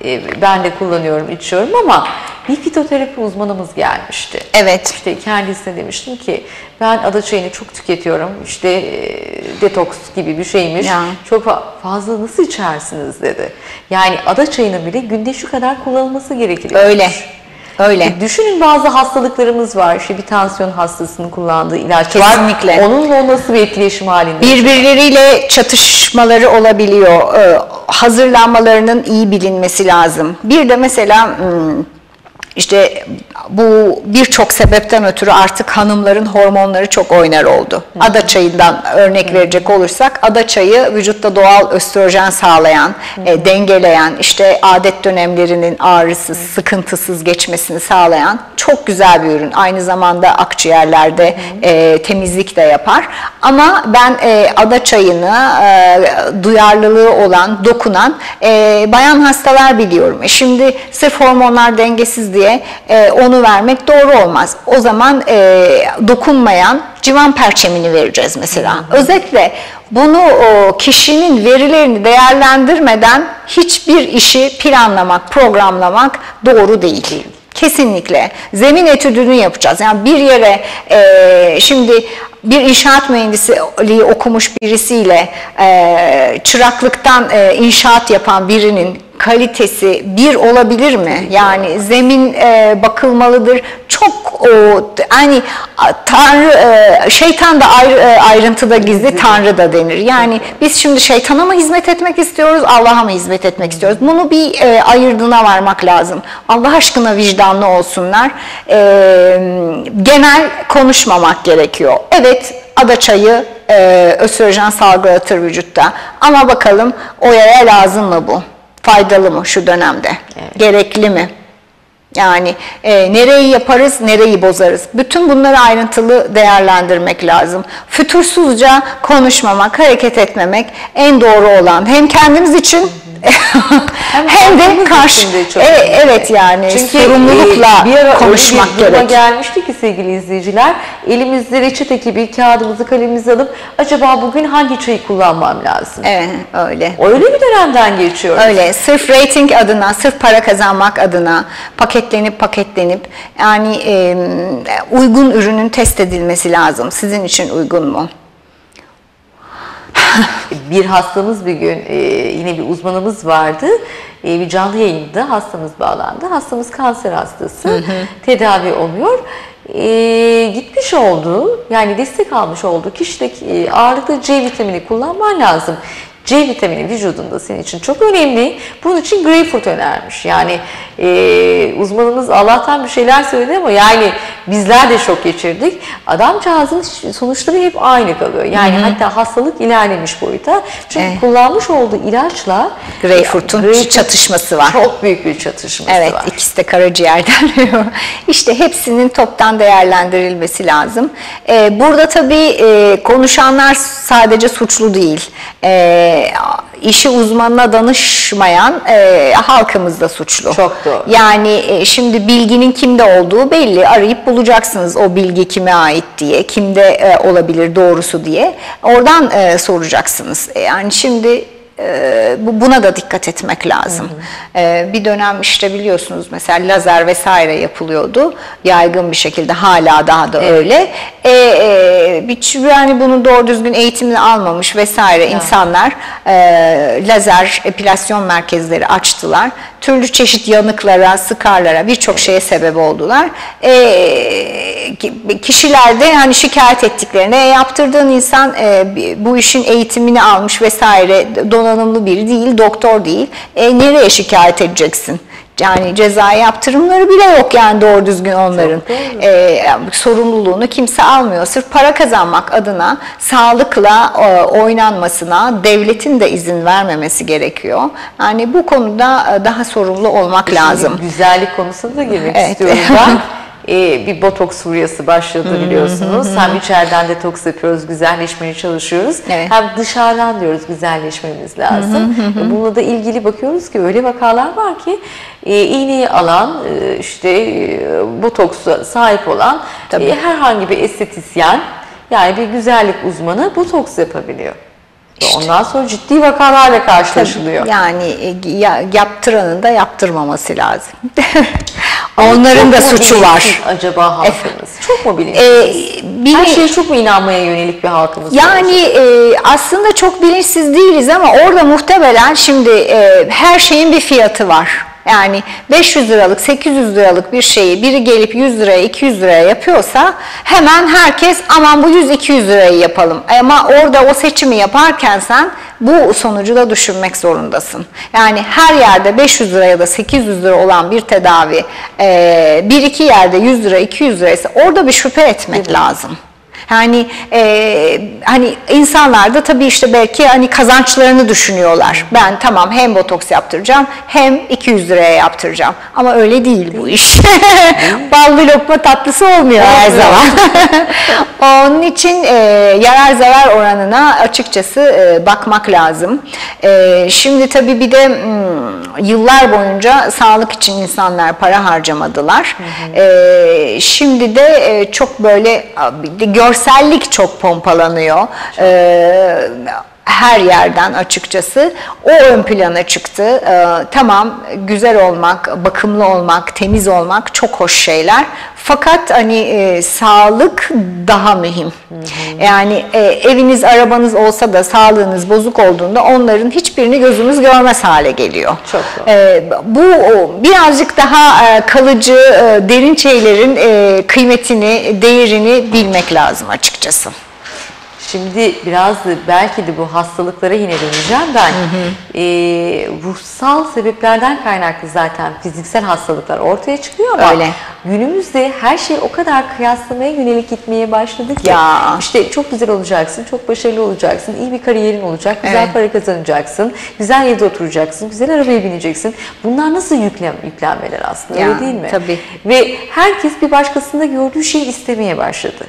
Ee, Ben de kullanıyorum, içiyorum ama bir fitoterapi uzmanımız gelmişti. Evet. İşte kendisine demiştim ki ben ada çayını çok tüketiyorum. İşte e, detoks gibi bir şeymiş. Ya. Çok fa- fazla nasıl içersiniz dedi. Yani ada çayının bile günde şu kadar kullanılması gerekiyor. Öyle. Öyle. E, düşünün bazı hastalıklarımız var. İşte bir tansiyon hastasının kullandığı ilaç Kesinlikle. var. Onunla o nasıl bir etkileşim halinde? Birbirleriyle çatışmaları olabiliyor. Ee, hazırlanmalarının iyi bilinmesi lazım. Bir de mesela hmm, işte bu birçok sebepten ötürü artık hanımların hormonları çok oynar oldu. Ada çayından örnek verecek olursak ada çayı vücutta doğal östrojen sağlayan, e, dengeleyen, işte adet dönemlerinin ağrısız, sıkıntısız geçmesini sağlayan çok güzel bir ürün. Aynı zamanda akciğerlerde e, temizlik de yapar. Ama ben e, ada çayını e, duyarlılığı olan, dokunan e, bayan hastalar biliyorum. E, şimdi sırf hormonlar dengesiz diye e, onu vermek doğru olmaz. O zaman e, dokunmayan civan perçemini vereceğiz mesela. Özetle bunu o, kişinin verilerini değerlendirmeden hiçbir işi planlamak, programlamak doğru değil. Kesinlikle. Zemin etüdünü yapacağız. Yani bir yere e, şimdi bir inşaat mühendisliği okumuş birisiyle e, çıraklıktan e, inşaat yapan birinin kalitesi bir olabilir mi? Yani zemin e, bakılmalıdır. Çok o hani tanrı e, şeytan da ayrı, e, ayrıntıda gizli, tanrı da denir. Yani biz şimdi şeytana mı hizmet etmek istiyoruz, Allah'a mı hizmet etmek istiyoruz? Bunu bir e, ayırdığına varmak lazım. Allah aşkına vicdanlı olsunlar. E, genel konuşmamak gerekiyor. Evet, ada çayı e, östrojen salgılatır vücutta. Ama bakalım oyaya lazım mı bu? Faydalı mı şu dönemde? Gerekli mi? Yani e, nereyi yaparız, nereyi bozarız? Bütün bunları ayrıntılı değerlendirmek lazım. Fütursuzca konuşmamak, hareket etmemek en doğru olan. Hem kendimiz için hem, de karşı E, evet yani Çünkü sorumlulukla e, bir ara konuşmak bir gerek. gelmişti ki sevgili izleyiciler. Elimizde reçete gibi kağıdımızı kalemimizi alıp acaba bugün hangi çayı kullanmam lazım? Evet, öyle. Öyle bir dönemden geçiyoruz. Öyle sırf rating adına, sırf para kazanmak adına paketlenip paketlenip yani e, uygun ürünün test edilmesi lazım. Sizin için uygun mu? Bir hastamız bir gün e, yine bir uzmanımız vardı. E, bir canlı yayında hastamız bağlandı. Hastamız kanser hastası. Tedavi oluyor. E, gitmiş oldu. Yani destek almış oldu. Kişilik e, ağırlıklı C vitamini kullanman lazım. C vitamini vücudunda senin için çok önemli. Bunun için greyfurt önermiş. Yani e, uzmanımız Allah'tan bir şeyler söyledi ama yani bizler de şok geçirdik. Adamcağızın sonuçları hep aynı kalıyor. Yani hatta hastalık ilerlemiş boyuta. Çünkü Evet. kullanmış olduğu ilaçla Greyfurt'un Greyfurt çatışması var. Çok büyük bir çatışması Evet, var. ikisi de karaciğerden. işte hepsinin toptan değerlendirilmesi lazım. Ee, burada tabii e, konuşanlar sadece suçlu değil. Ee, işi uzmanına danışmayan e, halkımız da suçlu. Çok doğru. Yani e, şimdi bilginin kimde olduğu belli. Arayıp bulacaksınız o bilgi kime ait diye, kimde e, olabilir doğrusu diye. Oradan e, soracaksınız. E, Yani şimdi e, bu- buna da dikkat etmek lazım. E, bir dönem işte biliyorsunuz mesela lazer vesaire yapılıyordu. Yaygın bir şekilde hala daha da öyle. E, e, bir yani bunu doğru düzgün eğitimini almamış vesaire insanlar e, lazer epilasyon merkezleri açtılar. Türlü çeşit yanıklara, sıkarlara birçok şeye sebep oldular. E, ki- kişilerde hani şikayet ettiklerinde "E, yaptırdığın insan e, bu işin eğitimini almış vesaire donanımlı biri değil, doktor değil. E, nereye şikayet edeceksin? Yani cezai yaptırımları bile yok yani doğru düzgün onların. E, sorumluluğunu kimse almıyor. Sırf para kazanmak adına sağlıkla e, oynanmasına devletin de izin vermemesi gerekiyor. Yani bu konuda e, daha sorumlu olmak lazım. Şimdi güzellik konusuna da girmek Evet. istiyorum ben. Ee, bir botoks furyası başladı biliyorsunuz. Hem içeriden detoks yapıyoruz, güzelleşmeye çalışıyoruz. Evet. Hem dışarıdan diyoruz güzelleşmemiz lazım. E, Bununla da ilgili bakıyoruz ki öyle vakalar var ki e, iğneyi alan, e, işte e, botoksa sahip olan Tabii. e, herhangi bir estetisyen yani bir güzellik uzmanı botoks yapabiliyor. Ve Ondan sonra ciddi vakalarla karşılaşılıyor. Yani e, ya- yaptıranın da yaptırmaması lazım. Onların da Çok mu suçu var. acaba halkımız? Çok mu bilinçsiz? Bili- Her şeye çok mu inanmaya yönelik bir halkımız? var Yani e, aslında çok bilinçsiz değiliz ama orada muhtemelen şimdi e, her şeyin bir fiyatı var. Yani 500 liralık, 800 liralık bir şeyi biri gelip 100 liraya, 200 liraya yapıyorsa hemen herkes aman bu 100-200 lirayı yapalım. Ama orada o seçimi yaparken sen bu sonucu da düşünmek zorundasın. Yani her yerde 500 lira ya da 800 lira olan bir tedavi bir iki yerde 100 lira, 200 lira ise orada bir şüphe etmek lazım. Yani e, hani insanlar da tabii işte belki hani kazançlarını düşünüyorlar. Ben tamam hem botoks yaptıracağım hem 200 liraya yaptıracağım. Ama öyle değil bu iş. Ballı lokma tatlısı olmuyor her zaman. Onun için e, yarar zarar oranına açıkçası e, bakmak lazım. E, şimdi tabii bir de hmm, yıllar boyunca sağlık için insanlar para harcamadılar. Hı hı. E, şimdi de e, çok böyle görsellik çok pompalanıyor. E, her yerden açıkçası o ön plana çıktı. Ee, tamam güzel olmak, bakımlı olmak, temiz olmak çok hoş şeyler. Fakat hani e, sağlık daha mühim. Hı hı. Yani e, eviniz, arabanız olsa da sağlığınız bozuk olduğunda onların hiçbirini gözümüz görmez hale geliyor. Çok doğru. E, bu birazcık daha e, kalıcı, e, derin şeylerin e, kıymetini, değerini bilmek lazım açıkçası. Şimdi biraz belki de bu hastalıklara yine döneceğim ben. Hı hı. E, ruhsal sebeplerden kaynaklı zaten fiziksel hastalıklar ortaya çıkıyor ama Öyle. günümüzde her şey o kadar kıyaslamaya yönelik gitmeye başladı ki. Ya. İşte çok güzel olacaksın, çok başarılı olacaksın, iyi bir kariyerin olacak, güzel Evet. para kazanacaksın, güzel evde oturacaksın, güzel arabaya bineceksin. Bunlar nasıl yüklen, yüklenmeler aslında Ya, öyle değil mi? tabii. Ve herkes bir başkasında gördüğü şeyi istemeye başladı.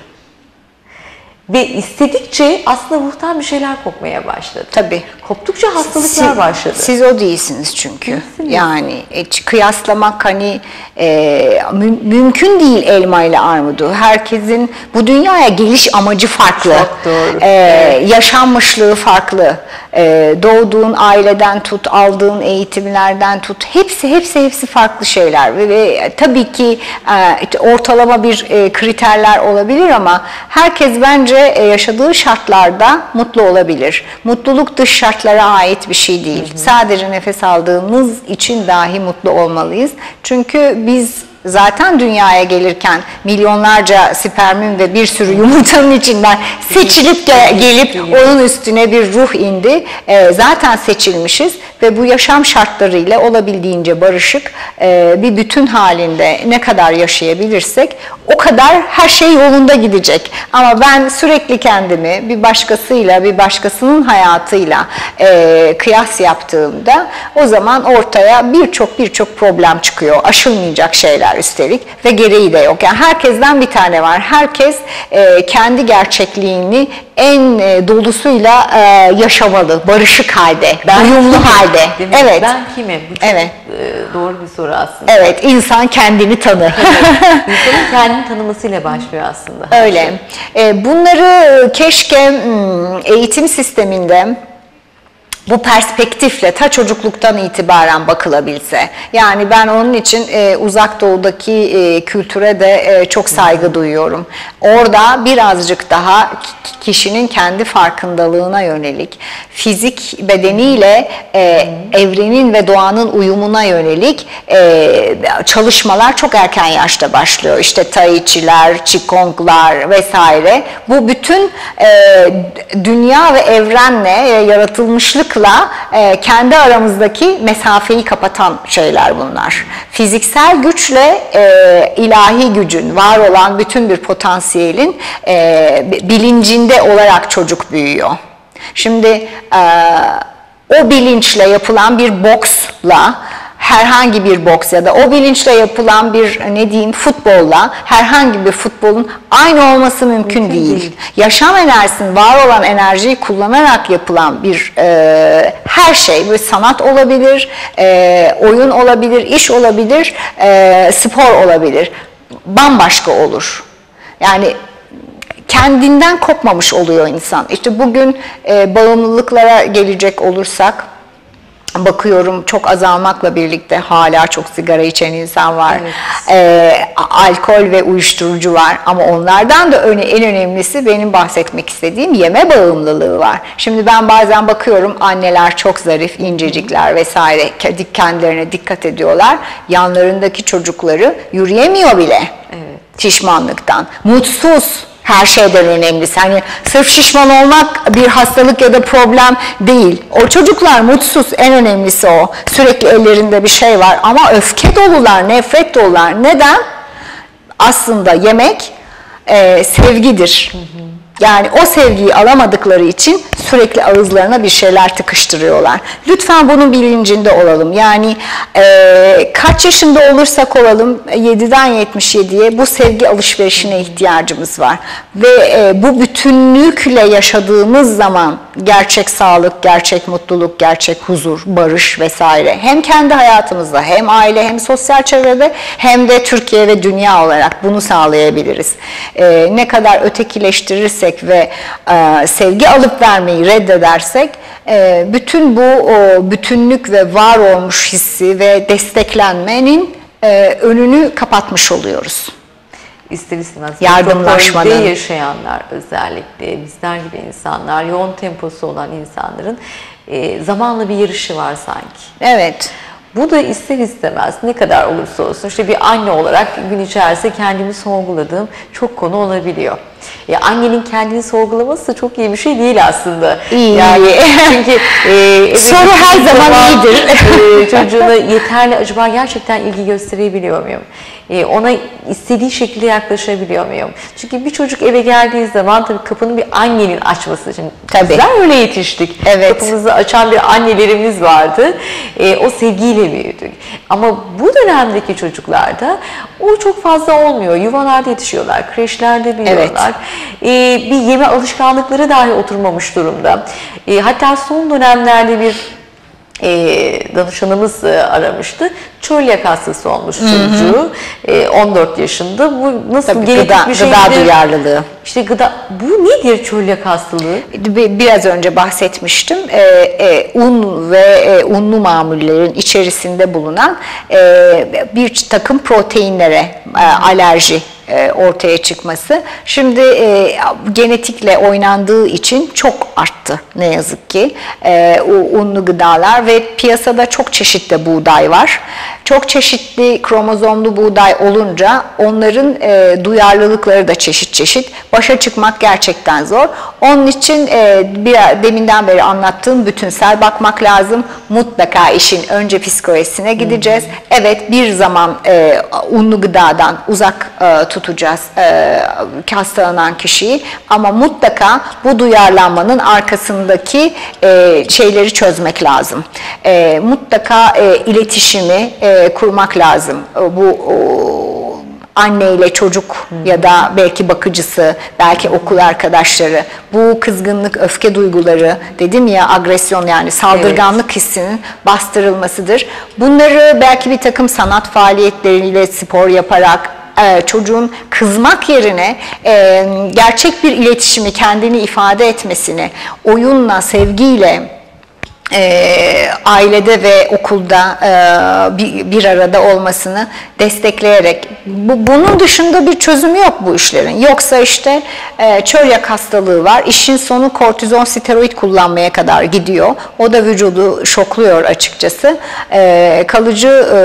Ve istedikçe aslında ruhtan bir şeyler kopmaya başladı. Tabii. Koptukça hastalıklar Siz- başladı. Siz o değilsiniz çünkü. Değilsiniz. Yani e, kıyaslamak hani e, mü- mümkün değil elma ile armudu. Herkesin bu dünyaya geliş amacı farklı. Çok doğru. E, Evet. Yaşanmışlığı farklı. E, doğduğun aileden tut, aldığın eğitimlerden tut. Hepsi hepsi hepsi farklı şeyler. Ve, ve tabii ki e, ortalama bir e, kriterler olabilir ama herkes bence e, yaşadığı şartlarda mutlu olabilir. Mutluluk dış şartlara ait bir şey değil. Sadece nefes aldığımız için dahi mutlu olmalıyız. Çünkü biz zaten dünyaya gelirken milyonlarca spermin ve bir sürü yumurtanın içinden seçilip gelip onun üstüne bir ruh indi. E, zaten seçilmişiz ve bu yaşam şartlarıyla olabildiğince barışık e, bir bütün halinde ne kadar yaşayabilirsek o kadar her şey yolunda gidecek. Ama ben sürekli kendimi bir başkasıyla, bir başkasının hayatıyla e, kıyas yaptığımda o zaman ortaya birçok birçok problem çıkıyor. Aşılmayacak şeyler üstelik ve gereği de yok. Yani herkesten bir tane var. Herkes e, kendi gerçekliğini en e, dolusuyla e, yaşamalı, barışık halde, uyumlu halde. Değil mi? Evet. Ben kimim? Bu çok Evet. e, doğru bir soru aslında. Evet, insan kendini tanı. İnsanın kendini tanımasıyla başlıyor aslında. Öyle. E, bunları keşke hmm, eğitim sisteminde bu perspektifle ta çocukluktan itibaren bakılabilse. Yani ben onun için e, uzak doğudaki e, kültüre de e, çok saygı duyuyorum. Orada birazcık daha ki- kişinin kendi farkındalığına yönelik, fizik bedeniyle e, evrenin ve doğanın uyumuna yönelik e, çalışmalar çok erken yaşta başlıyor. İşte tai chi'ler, qigong'lar vesaire. Bu bütün e, dünya ve evrenle, e, yaratılmışlıkla e, kendi aramızdaki mesafeyi kapatan şeyler bunlar. Fiziksel güçle e, ilahi gücün, var olan bütün bir potansiyelin e, bilincinde olarak çocuk büyüyor. Şimdi o bilinçle yapılan bir boksla herhangi bir boks ya da o bilinçle yapılan bir ne diyeyim futbolla herhangi bir futbolun aynı olması mümkün, Mümkün değil. değil. Yaşam enerjisinin var olan enerjiyi kullanarak yapılan bir e, her şey bir sanat olabilir, e, oyun olabilir, iş olabilir, e, spor olabilir. Bambaşka olur. Yani kendinden kopmamış oluyor insan. İşte bugün e, bağımlılıklara gelecek olursak bakıyorum çok azalmakla birlikte hala çok sigara içen insan var. Evet. A- alkol ve uyuşturucu var ama onlardan da öne, en önemlisi benim bahsetmek istediğim yeme bağımlılığı var. Şimdi ben bazen bakıyorum anneler çok zarif, incecikler vesaire ke- kendilerine dikkat ediyorlar. Yanlarındaki çocukları yürüyemiyor bile. Evet. Şişmanlıktan. Mutsuz her şeyden önemlisi. Hani sırf şişman olmak bir hastalık ya da problem değil. O çocuklar mutsuz en önemlisi o. Sürekli ellerinde bir şey var ama öfke dolular, nefret dolular. Neden? Aslında yemek e, sevgidir. Yani o sevgiyi alamadıkları için sürekli ağızlarına bir şeyler tıkıştırıyorlar. Lütfen bunun bilincinde olalım. Yani e, kaç yaşında olursak olalım 7'den 77'ye bu sevgi alışverişine ihtiyacımız var. Ve e, bu bütünlükle yaşadığımız zaman gerçek sağlık, gerçek mutluluk, gerçek huzur, barış vesaire hem kendi hayatımızda hem aile hem sosyal çevrede hem de Türkiye ve dünya olarak bunu sağlayabiliriz. E, ne kadar ötekileştirirsek ve e, sevgi alıp vermeyi reddedersek e, bütün bu o, bütünlük ve var olmuş hissi ve desteklenmenin e, önünü kapatmış oluyoruz. İster istemez Yardımlaşmanın. yaşayanlar özellikle bizler gibi insanlar, yoğun temposu olan insanların e, zamanla bir yarışı var sanki. Evet. Bu da ister istemez ne kadar olursa olsun işte bir anne olarak gün içerisinde kendimi sorguladığım çok konu olabiliyor. Ya annenin kendini sorgulaması da çok iyi bir şey değil aslında. İyi. Yani çünkü e, Soru her gittiği zaman iyidir. e, çocuğuna yeterli acaba gerçekten ilgi gösterebiliyor muyum? E, ona istediği şekilde yaklaşabiliyor muyum? Çünkü bir çocuk eve geldiği zaman tabii kapının bir annenin açması için. Tabii. Bizler öyle yetiştik. Evet. Kapımızı açan bir annelerimiz vardı. E, o sevgiyle büyüdük. Ama bu dönemdeki çocuklarda o çok fazla olmuyor. Yuvalarda yetişiyorlar, kreşlerde büyüyorlar. E, bir yeme alışkanlıkları dahi oturmamış durumda. E, hatta son dönemlerde bir e, danışanımız e, aramıştı. Çölyak hastası olmuş çocuğu. E, 14 yaşında. Bu nasıl Tabii genetik gıda- bir şey gıda duyarlılığı. İşte gıda, bu nedir çölyak hastalığı? Bi- Biraz önce bahsetmiştim. Ee, e, un ve e, unlu mamullerin içerisinde bulunan e, bir takım proteinlere e, alerji e, ortaya çıkması. Şimdi e, genetikle oynandığı için çok arttı ne yazık ki e, unlu gıdalar ve piyasada çok çeşitli buğday var. Çok çeşitli kromozomlu buğday olunca onların e, duyarlılıkları da çeşit çeşit. Başa çıkmak gerçekten zor. Onun için e, bir deminden beri anlattığım bütünsel bakmak lazım. Mutlaka işin önce psikolojisine gideceğiz. Evet bir zaman e, unlu gıdadan uzak e, tutacağız e, hastalanan kişiyi ama mutlaka bu duyarlanmanın arkasındaki e, şeyleri çözmek lazım. E, mutlaka e, iletişimi e, kurmak lazım. E, bu o, anne ile çocuk ya da belki bakıcısı, belki okul arkadaşları, bu kızgınlık, öfke duyguları, dedim ya agresyon yani saldırganlık hissinin bastırılmasıdır. Bunları belki bir takım sanat faaliyetleriyle spor yaparak e, çocuğun kızmak yerine e, gerçek bir iletişimi, kendini ifade etmesini, oyunla, sevgiyle e, ailede ve okulda e, bir, bir arada olmasını destekleyerek bu, bunun dışında bir çözümü yok bu işlerin. Yoksa işte e, çölyak hastalığı var. İşin sonu kortizon steroid kullanmaya kadar gidiyor. O da vücudu şokluyor açıkçası. E, kalıcı e,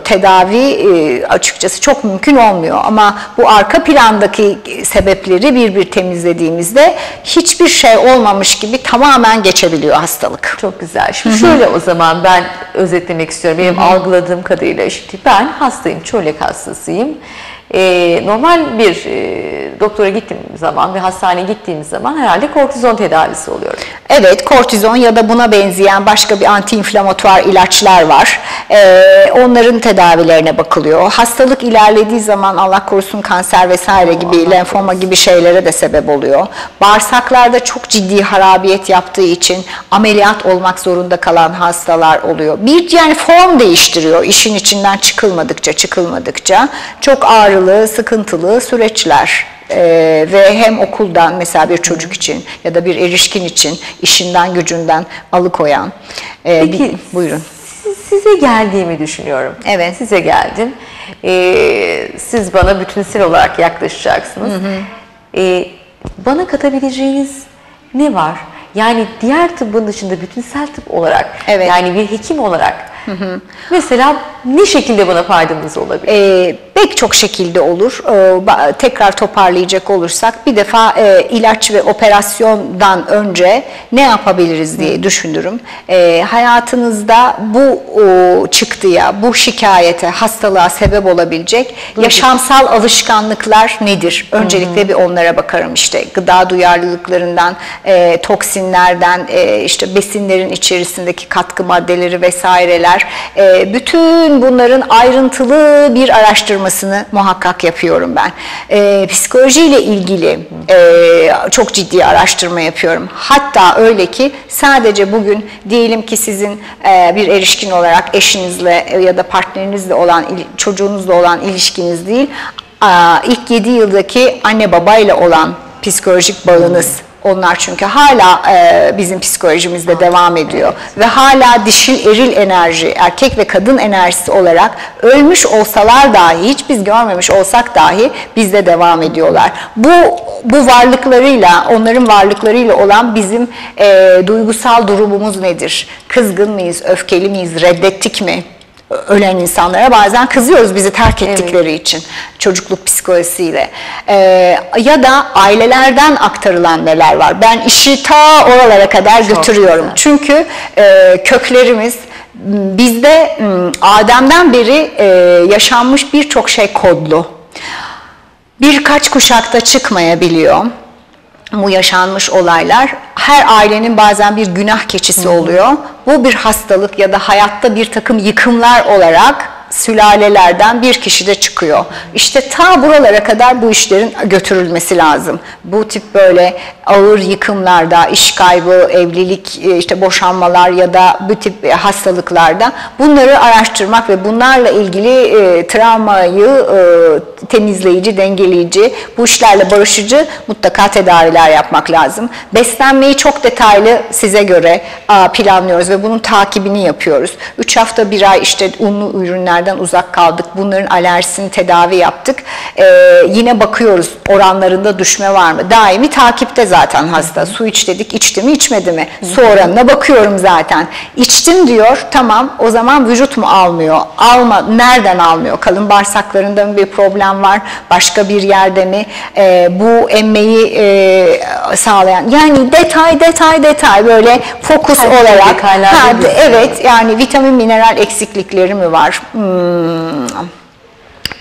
tedavi e, açıkçası çok mümkün olmuyor. Ama bu arka plandaki sebepleri bir bir temizlediğimizde hiçbir şey olmamış gibi tamamen geçebiliyor hastalık. Çok güzel. Şimdi şöyle o zaman ben özetlemek istiyorum. Benim algıladığım kadarıyla işte ben hastayım, çölyak hastasıyım. Ee, normal bir e, doktora gittiğim zaman ve hastaneye gittiğim zaman herhalde kortizon tedavisi oluyor. Evet, kortizon ya da buna benzeyen başka bir antiinflamatuar ilaçlar var. Ee, onların tedavilerine bakılıyor. Hastalık ilerlediği zaman Allah korusun kanser vesaire gibi, lenfoma gibi şeylere de sebep oluyor. Bağırsaklarda çok ciddi harabiyet yaptığı için ameliyat olmak zorunda kalan hastalar oluyor. Bir yani form değiştiriyor işin içinden çıkılmadıkça çıkılmadıkça. Çok ağrılı, sıkıntılı süreçler E, ve hem okuldan mesela bir çocuk için ya da bir erişkin için işinden gücünden alıkoyan. E, Peki bir- buyurun. siz- size geldiğimi düşünüyorum. Evet. Size geldim. Ee, siz bana bütünsel olarak yaklaşacaksınız. Ee, bana katabileceğiniz ne var? Yani diğer tıbbın dışında bütünsel tıp olarak, Evet. yani bir hekim olarak mesela ne şekilde bana faydanız olabilir? E, pek çok şekilde olur. E, ba- tekrar toparlayacak olursak bir defa e, ilaç ve operasyondan önce ne yapabiliriz diye düşünürüm. E, hayatınızda bu o, çıktıya, bu şikayete, hastalığa sebep olabilecek yaşamsal alışkanlıklar nedir? Öncelikle bir onlara bakarım işte gıda duyarlılıklarından, e, toksinlerden, e, işte besinlerin içerisindeki katkı maddeleri vesaireler, e, bütün bunların ayrıntılı bir araştırmasını muhakkak yapıyorum ben. E, psikolojiyle ilgili e, çok ciddi araştırma yapıyorum. Hatta öyle ki sadece bugün diyelim ki sizin e, bir erişkin olarak eşinizle ya da partnerinizle olan, çocuğunuzla olan ilişkiniz değil, ilk 7 yıldaki anne babayla olan psikolojik bağınız onlar çünkü hala e, bizim psikolojimizde devam ediyor ve hala dişil eril enerji, erkek ve kadın enerjisi olarak ölmüş olsalar dahi, hiç biz görmemiş olsak dahi bizde devam ediyorlar. Bu bu varlıklarıyla, onların varlıklarıyla olan bizim e, duygusal durumumuz nedir? Kızgın mıyız, öfkeli miyiz, reddettik mi? Ölen insanlara bazen kızıyoruz bizi terk ettikleri için çocukluk psikolojisiyle. Ee, ya da ailelerden aktarılan neler var? Ben işi ta oralara kadar Çok götürüyorum. güzel. çünkü e, köklerimiz bizde Adem'den beri e, yaşanmış birçok şey kodlu. Birkaç kuşakta çıkmayabiliyor bu yaşanmış olaylar her ailenin bazen bir günah keçisi oluyor. Bu bir hastalık ya da hayatta bir takım yıkımlar olarak sülalelerden bir kişide çıkıyor. İşte ta buralara kadar bu işlerin götürülmesi lazım. Bu tip böyle ağır yıkımlarda, iş kaybı, evlilik, e, işte boşanmalar ya da bu tip e, hastalıklarda bunları araştırmak ve bunlarla ilgili e, travmayı e, temizleyici, dengeleyici, bu işlerle barışıcı mutlaka tedaviler yapmak lazım. Beslenmeyi çok detaylı size göre planlıyoruz ve bunun takibini yapıyoruz. 3 hafta bir ay işte unlu ürünlerden uzak kaldık. Bunların alerjisini tedavi yaptık. E, yine bakıyoruz oranlarında düşme var mı? Daimi takipte zaten hasta. Su iç dedik, içti mi içmedi mi? Su oranına bakıyorum zaten. İçtim diyor, tamam o zaman vücut mu almıyor? Alma, nereden almıyor? Kalın bağırsaklarında mı bir problem var? Başka bir yerde mi? E, bu emmeyi e, sağlayan. Yani detay detay detay böyle fokus olarak. Ha, evet yani vitamin mineral eksiklikleri mi var? Hmm,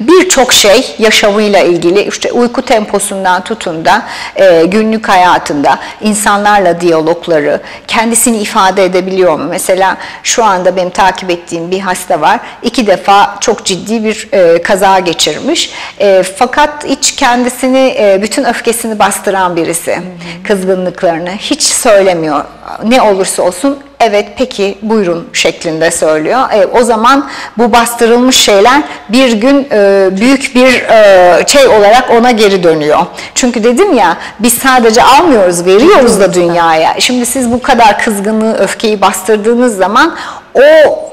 birçok şey yaşamıyla ilgili işte uyku temposundan tutun da e, günlük hayatında insanlarla diyalogları kendisini ifade edebiliyor mu? Mesela şu anda benim takip ettiğim bir hasta var. iki defa çok ciddi bir e, kaza geçirmiş. E, fakat hiç kendisini e, bütün öfkesini bastıran birisi. Kızgınlıklarını hiç söylemiyor. Ne olursa olsun evet peki buyurun şeklinde söylüyor. E, o zaman bu bastırılmış şeyler bir gün e, büyük bir e, şey olarak ona geri dönüyor. Çünkü dedim ya biz sadece almıyoruz veriyoruz da dünyaya. Şimdi siz bu kadar kızgınlığı öfkeyi bastırdığınız zaman o,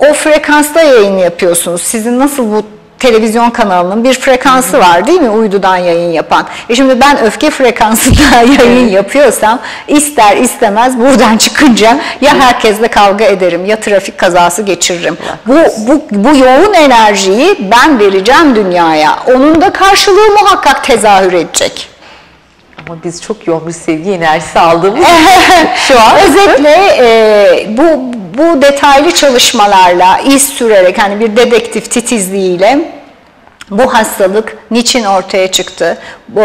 o frekansta yayın yapıyorsunuz. Sizin nasıl bu televizyon kanalının bir frekansı var değil mi uydudan yayın yapan. E şimdi ben öfke frekansında yayın yapıyorsam ister istemez buradan çıkınca ya herkesle kavga ederim ya trafik kazası geçiririm. Bu, bu, bu yoğun enerjiyi ben vereceğim dünyaya. Onun da karşılığı muhakkak tezahür edecek. Ama biz çok yoğun bir sevgi enerjisi aldığımız şu an. Özetle e, bu bu detaylı çalışmalarla iz sürerek hani bir dedektif titizliğiyle bu hastalık niçin ortaya çıktı? Bu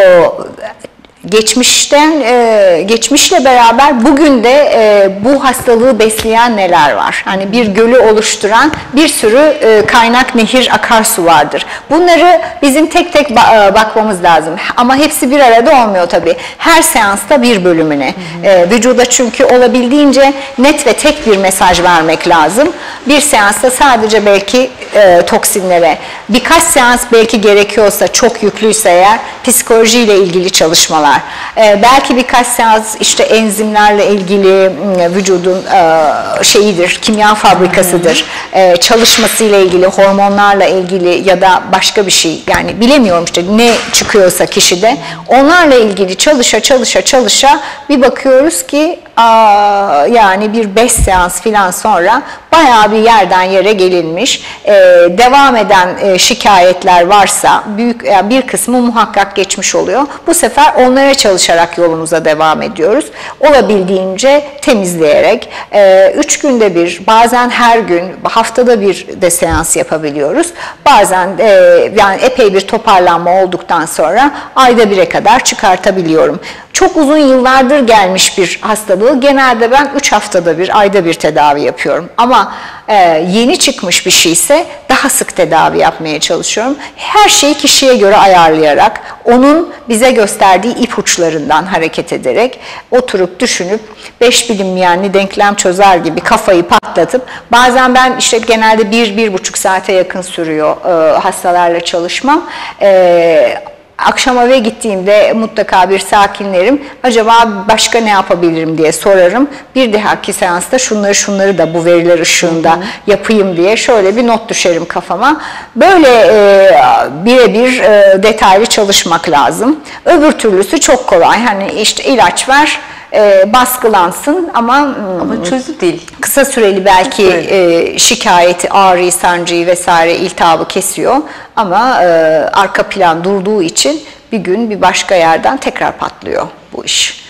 geçmişten e, geçmişle beraber bugün de e, bu hastalığı besleyen neler var? Hani bir gölü oluşturan bir sürü e, kaynak, nehir, akarsu vardır. Bunları bizim tek tek e, bakmamız lazım. Ama hepsi bir arada olmuyor tabii. Her seansta bir bölümüne. E, vücuda çünkü olabildiğince net ve tek bir mesaj vermek lazım. Bir seansta sadece belki e, toksinlere, birkaç seans belki gerekiyorsa çok yüklüyse eğer psikolojiyle ilgili çalışmalar. E, belki birkaç seans işte enzimlerle ilgili m, vücudun e, şeyidir, kimya fabrikasıdır. E, çalışmasıyla ilgili, hormonlarla ilgili ya da başka bir şey yani bilemiyorum işte ne çıkıyorsa kişide onlarla ilgili çalışa çalışa çalışa bir bakıyoruz ki aa, yani bir 5 seans filan sonra bayağı bir yerden yere gelinmiş. E, devam eden e, şikayetler varsa büyük yani bir kısmı muhakkak geçmiş oluyor. Bu sefer onlara çalışarak yolumuza devam ediyoruz. Olabildiğince temizleyerek 3 günde bir bazen her gün haftada bir de seans yapabiliyoruz. Bazen yani epey bir toparlanma olduktan sonra ayda bire kadar çıkartabiliyorum. Çok uzun yıllardır gelmiş bir hastalığı genelde ben 3 haftada bir, ayda bir tedavi yapıyorum. Ama e, yeni çıkmış bir şeyse daha sık tedavi yapmaya çalışıyorum. Her şeyi kişiye göre ayarlayarak, onun bize gösterdiği ipuçlarından hareket ederek, oturup düşünüp, beş bilinmeyenli denklem çözer gibi kafayı patlatıp, bazen ben işte genelde bir, bir buçuk saate yakın sürüyor e, hastalarla çalışmam. E, Akşam eve gittiğimde mutlaka bir sakinlerim. Acaba başka ne yapabilirim diye sorarım. Bir dahaki seansta şunları şunları da bu veriler ışığında yapayım diye şöyle bir not düşerim kafama. Böyle e, birebir e, detaylı çalışmak lazım. Öbür türlüsü çok kolay. Hani işte ilaç ver, e, baskılansın ama, Ama çözüm değil. kısa süreli belki e, şikayeti, ağrıyı, sancıyı vesaire iltihabı kesiyor ama e, arka plan durduğu için bir gün bir başka yerden tekrar patlıyor bu iş.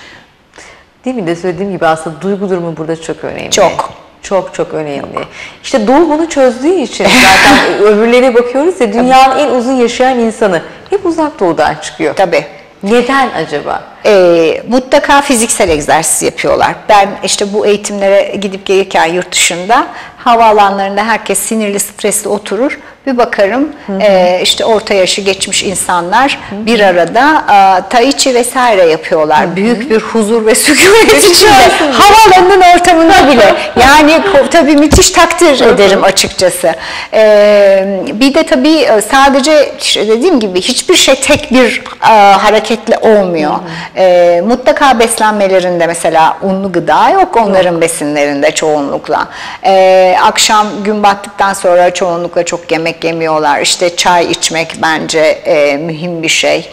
Demin de söylediğim gibi aslında duygu durumu burada çok önemli. Çok. Çok çok önemli. İşte Doğu bunu çözdüğü için zaten öbürlerine bakıyoruz ya dünyanın en uzun yaşayan insanı hep uzak doğudan çıkıyor. Tabii. Neden acaba? E, mutlaka fiziksel egzersiz yapıyorlar. Ben işte bu eğitimlere gidip gelirken yurt dışında havaalanlarında herkes sinirli, stresli oturur. Bir bakarım e, işte orta yaşı geçmiş insanlar bir arada e, tai chi vesaire yapıyorlar. Büyük bir huzur ve sükunet içinde. Havaalanının ortamında bile. Yani tabii müthiş takdir ederim açıkçası. E, bir de tabii e, sadece işte dediğim gibi hiçbir şey tek bir e, hareketle olmuyor. E, mutlaka beslenmelerinde mesela unlu gıda yok onların besinlerinde çoğunlukla. E, akşam gün battıktan sonra çoğunlukla çok yemek yemiyorlar. İşte çay içmek bence e, mühim bir şey.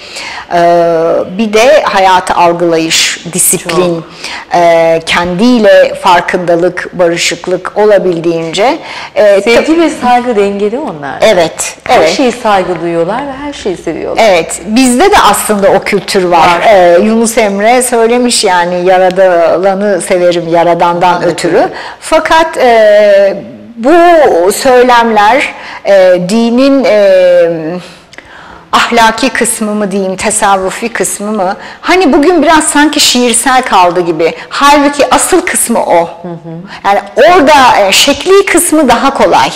E, bir de hayatı algılayış, disiplin, e, kendiyle farkındalık, barışıklık olabildiğince. E, Sevgi ve saygı dengeli onlar. Evet, Her evet. şeye saygı duyuyorlar ve her şeyi seviyorlar. Evet, bizde de aslında o kültür var. Var. Ee, Yunus Emre söylemiş yani yaradanı severim yaradandan ötürü. Fakat e, bu söylemler e, dinin e, ahlaki kısmı mı diyeyim, tasavvufi kısmı mı? Hani bugün biraz sanki şiirsel kaldı gibi. Halbuki asıl kısmı o. Yani orada e, şekli kısmı daha kolay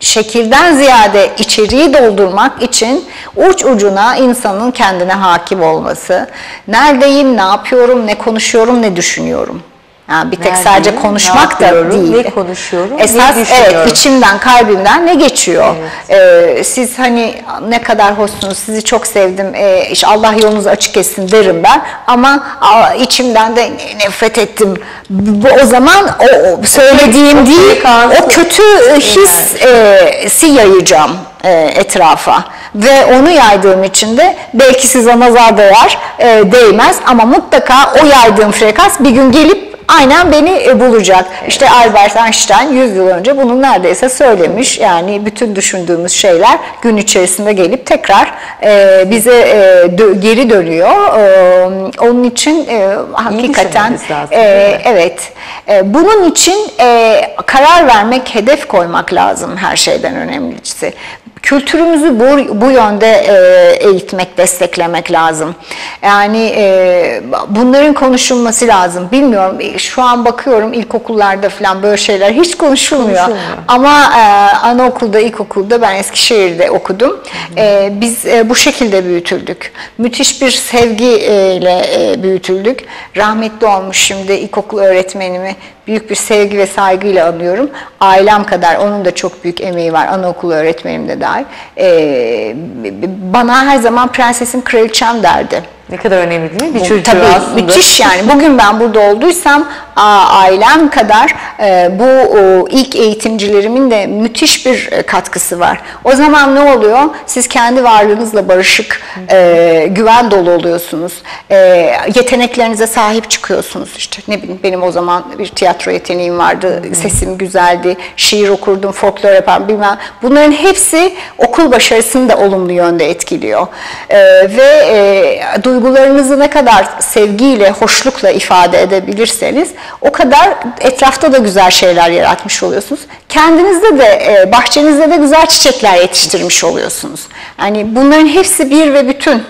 şekilden ziyade içeriği doldurmak için uç ucuna insanın kendine hakim olması. Neredeyim, ne yapıyorum, ne konuşuyorum, ne düşünüyorum. Yani bir tek sadece ne konuşmak da değil. ne konuşuyorum, ne Esas düşünüyorum. evet içimden, kalbimden ne geçiyor? Ee, siz hani ne kadar hoşsunuz, sizi çok sevdim, ee, işte Allah yolunuzu açık etsin derim ben. Ama içimden de nefret ettim. Bu, o zaman o, o söylediğim o değil, o kötü his e, si yayacağım e, etrafa ve onu yaydığım için de belki size nazar değer, e, değmez ama mutlaka o yaydığım frekans bir gün gelip aynen beni e, bulacak. İşte Albert Einstein 100 yıl önce bunu neredeyse söylemiş. Yani bütün düşündüğümüz şeyler gün içerisinde gelip tekrar e, bize e, dö- geri dönüyor. E, onun için e, hakikaten lazım, e? Evet. E, bunun için e, karar vermek, hedef koymak lazım her şeyden önemlisi. Kültürümüzü bu, bu yönde e, eğitmek, desteklemek lazım. Yani e, bunların konuşulması lazım. Bilmiyorum şu an bakıyorum ilkokullarda falan böyle şeyler hiç konuşulmuyor. Konuşulmuyor. Ama e, anaokulda, ilkokulda ben Eskişehir'de okudum. E, biz e, bu şekilde büyütüldük. Müthiş bir sevgiyle e, büyütüldük. Rahmetli olmuş şimdi ilkokul öğretmenimi büyük bir sevgi ve saygıyla anıyorum. Ailem kadar onun da çok büyük emeği var. Anaokulu öğretmenim de dahil. E, bana her zaman prensesim kraliçem derdi. Ne kadar önemli değil mi? Bir çocuğu Tabii aslında. müthiş yani. Bugün ben burada olduysam ailem kadar e, bu ilk eğitimcilerimin de müthiş bir e, katkısı var. O zaman ne oluyor? Siz kendi varlığınızla barışık, e, güven dolu oluyorsunuz. Yeteneklerinize sahip çıkıyorsunuz. İşte ne bileyim benim o zaman bir tiyatro yeteneğim vardı. Sesim güzeldi. Şiir okurdum, folklor yaparım bilmem. Bunların hepsi okul başarısını da olumlu yönde etkiliyor. Ve e, duygularınızı ne kadar sevgiyle, hoşlukla ifade edebilirseniz o kadar etrafta da güzel şeyler yaratmış oluyorsunuz. Kendinizde de, e, bahçenizde de güzel çiçekler yetiştirmiş oluyorsunuz. Yani bunların hepsi bir ve bütün.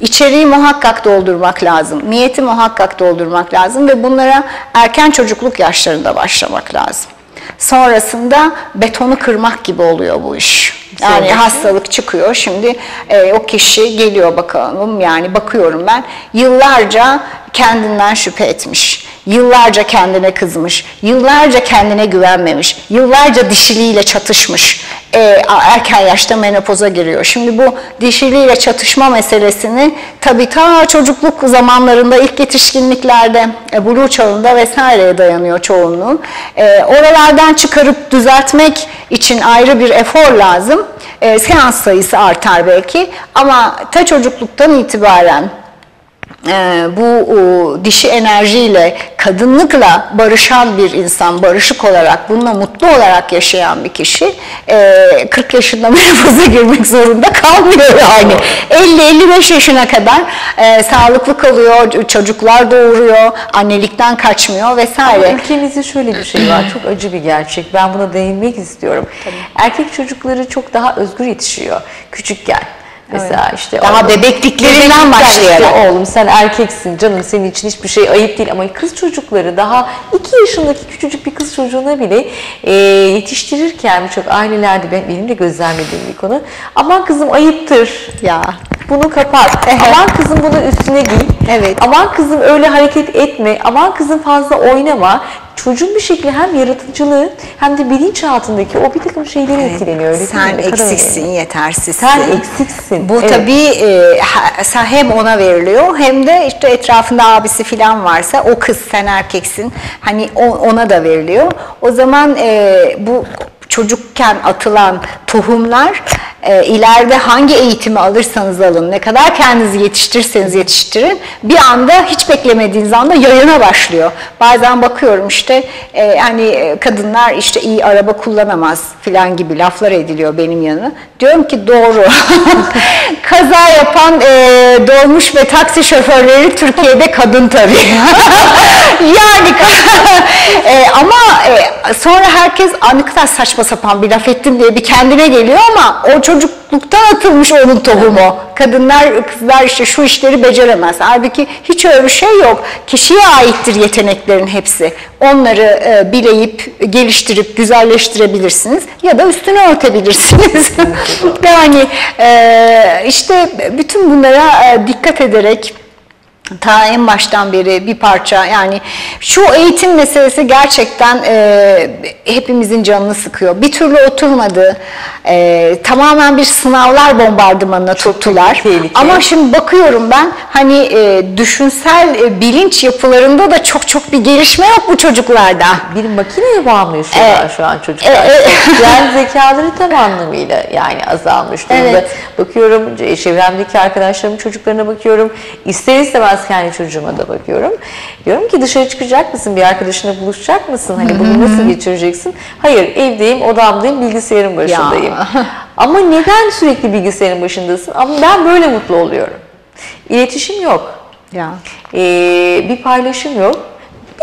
İçeriği muhakkak doldurmak lazım. Niyeti muhakkak doldurmak lazım ve bunlara erken çocukluk yaşlarında başlamak lazım. Sonrasında betonu kırmak gibi oluyor bu iş. Yani Sonrası? hastalık çıkıyor. Şimdi e, o kişi geliyor bakalım yani bakıyorum ben yıllarca kendinden şüphe etmiş. Yıllarca kendine kızmış, yıllarca kendine güvenmemiş, yıllarca dişiliğiyle çatışmış. E, erken yaşta menopoza giriyor. Şimdi bu dişiliğiyle çatışma meselesini tabii ta çocukluk zamanlarında ilk yetişkinliklerde, e, buluğ çağında vesaireye dayanıyor çoğunluğu. E, oralardan çıkarıp düzeltmek için ayrı bir efor lazım. E, seans sayısı artar belki ama ta çocukluktan itibaren bu o, dişi enerjiyle, kadınlıkla barışan bir insan, barışık olarak, bununla mutlu olarak yaşayan bir kişi e, 40 yaşında menopoza girmek zorunda kalmıyor yani. 50-55 yaşına kadar e, sağlıklı kalıyor, çocuklar doğuruyor, annelikten kaçmıyor vesaire. Ülkemizde şöyle bir şey var, çok acı bir gerçek. Ben buna değinmek istiyorum. Erkek çocukları çok daha özgür yetişiyor küçükken. Mesela işte Daha oğlum- bebekliklerinden başlayarak. oğlum sen erkeksin canım senin için hiçbir şey ayıp değil ama kız çocukları daha 2 yaşındaki küçücük bir kız çocuğuna bile e, yetiştirirken birçok ailelerde ben, benim de gözlemlediğim bir konu aman kızım ayıptır Ya. bunu kapat. Aman kızım bunu üstüne giy. Evet. Aman kızım öyle hareket etme. Aman kızım fazla oynama. Çocuğun bir şekilde hem yaratıcılığı hem de bilinçaltındaki o bir takım şeyleri etkileniyor. Öyle? Sen eksiksin, önemli. yetersizsin. Sen eksiksin. Bu Evet. tabii e, hem ona veriliyor hem de işte etrafında abisi falan varsa o kız sen erkeksin hani ona da veriliyor. O zaman e, bu çocukken atılan tohumlar e, ileride hangi eğitimi alırsanız alın, ne kadar kendinizi yetiştirirseniz yetiştirin bir anda hiç beklemediğiniz anda yayına başlıyor. Bazen bakıyorum işte e, hani e, kadınlar işte iyi araba kullanamaz filan gibi laflar ediliyor benim yanına. Diyorum ki doğru. Kaza yapan e, dolmuş ve taksi şoförleri Türkiye'de kadın tabii. yani e, ama e, sonra herkes "Aa, ne kadar saçma sapan bir laf ettim diye bir kendine geliyor ama o çocukluktan atılmış onun tohumu. Kadınlar, kızlar işte şu işleri beceremez. Halbuki hiç öyle bir şey yok. Kişiye aittir yeteneklerin hepsi. Onları e, bileyip, geliştirip, güzelleştirebilirsiniz ya da üstünü örtebilirsiniz. yani e, işte bütün bunlara e, dikkat ederek ta en baştan beri bir parça yani şu eğitim meselesi gerçekten e, hepimizin canını sıkıyor. Bir türlü oturmadı. E, tamamen bir sınavlar bombardımanına tuttular. tehlike. Ama şimdi bakıyorum ben hani e, düşünsel e, bilinç yapılarında da çok çok bir gelişme yok bu çocuklarda. bir makineye bağımlı yaşıyorlar Evet. şu an çocuklar. E, e, Sosyal zekaları tam anlamıyla yani azalmış durumda. Evet. Bakıyorum çevremdeki arkadaşlarımın çocuklarına bakıyorum. İster istemez kendi çocuğuma da bakıyorum. Diyorum ki dışarı çıkacak mısın? Bir arkadaşına buluşacak mısın? Hani bunu nasıl geçireceksin? Hayır evdeyim, odamdayım, bilgisayarın başındayım. Ama neden sürekli bilgisayarın başındasın? Ama ben böyle mutlu oluyorum. İletişim yok. Ya. Ee, bir paylaşım yok.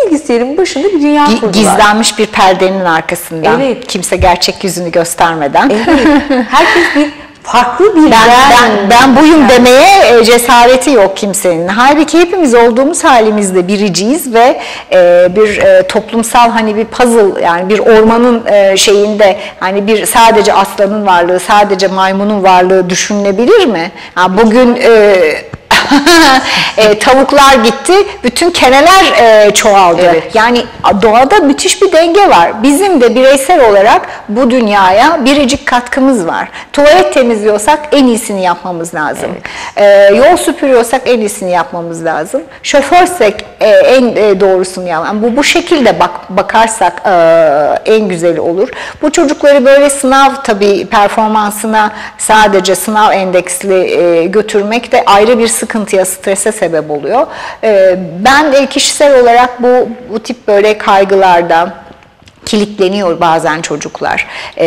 bilgisayarın başında bir dünya kurdular. Gizlenmiş bir perdenin arkasından. Evet. Kimse gerçek yüzünü göstermeden. Evet. Herkes bir farklı bir Ben, ben, ben buyum demeye e, cesareti yok kimsenin. Halbuki hepimiz olduğumuz halimizde biriciyiz ve e, bir e, toplumsal hani bir puzzle yani bir ormanın e, şeyinde hani bir sadece aslanın varlığı, sadece maymunun varlığı düşünülebilir mi? Ha, bugün e, e, tavuklar gitti, bütün keneler e, çoğaldı. Evet. Yani doğada müthiş bir denge var. Bizim de bireysel olarak bu dünyaya biricik katkımız var. Tuvalet temizliyorsak en iyisini yapmamız lazım. Ee, yol süpürüyorsak en iyisini yapmamız lazım. Şoförsek e, en e, doğrusunu yapmamız Bu bu şekilde bak bakarsak e, en güzeli olur. Bu çocukları böyle sınav tabii performansına sadece sınav endeksli e, götürmek de ayrı bir sıkıntıya, strese sebep oluyor. E, ben kişisel olarak bu bu tip böyle kaygılarda kilitleniyor bazen çocuklar. E,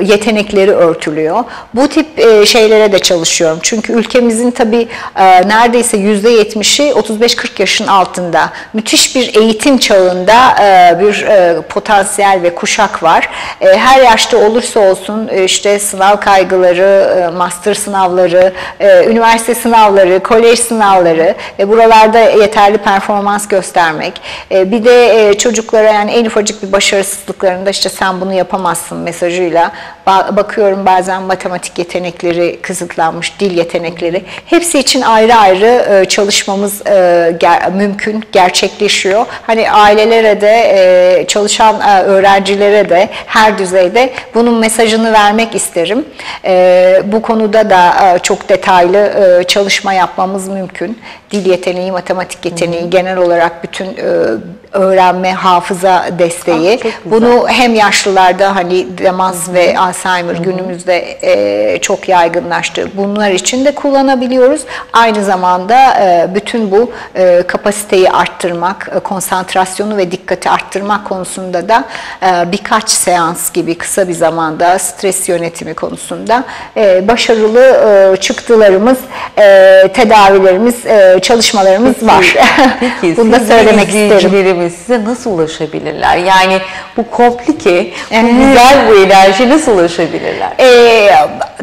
yetenekleri örtülüyor. Bu tip e, şeylere de çalışıyorum. Çünkü ülkemizin tabii e, neredeyse yüzde yetmişi 35-40 yaşın altında. Müthiş bir eğitim çağında e, bir e, potansiyel ve kuşak var. E, her yaşta olursa olsun e, işte sınav kaygıları, e, master sınavları, e, üniversite sınavları, kolej sınavları ve buralarda yeterli performans göstermek. E, bir de e, çocuklara yani en ufacık bir başarısızlıklarında işte sen bunu yapamazsın mesajıyla ba- bakıyorum bazen matematik yetenekleri kısıtlanmış, dil yetenekleri. Hepsi için ayrı ayrı e, çalışmamız e, mümkün, gerçekleşiyor. Hani ailelere de e, çalışan öğrencilere de her düzeyde bunun mesajını vermek isterim. Bu konuda da çok detaylı çalışma yapmamız mümkün. Dil yeteneği, matematik yeteneği, genel olarak bütün öğrenme, hafıza desteği. Ah. Bunu hem yaşlılarda hani demans ve Alzheimer günümüzde e, çok yaygınlaştı. Bunlar için de kullanabiliyoruz. Aynı zamanda e, bütün bu e, kapasiteyi arttırmak, e, konsantrasyonu ve dikkati arttırmak konusunda da e, birkaç seans gibi kısa bir zamanda stres yönetimi konusunda e, başarılı e, çıktılarımız, e, tedavilerimiz, e, çalışmalarımız var. Peki Bunu da söylemek isterim. size nasıl ulaşabilirler? Yani bu komplike, bu Evet. güzel bu enerji nasıl ulaşabilirler? E,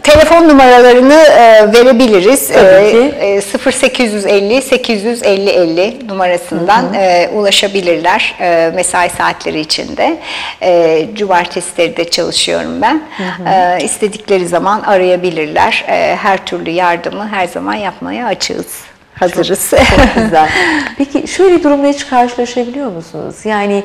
telefon numaralarını e, verebiliriz. Tabii ki. E, e, 0850 850 50 numarasından e, ulaşabilirler e, mesai saatleri içinde. E, cumartesileri de çalışıyorum ben. E, istedikleri zaman arayabilirler. E, her türlü yardımı her zaman yapmaya açığız. Hazırız. Çok güzel. Peki şöyle durumla hiç karşılaşabiliyor musunuz? Yani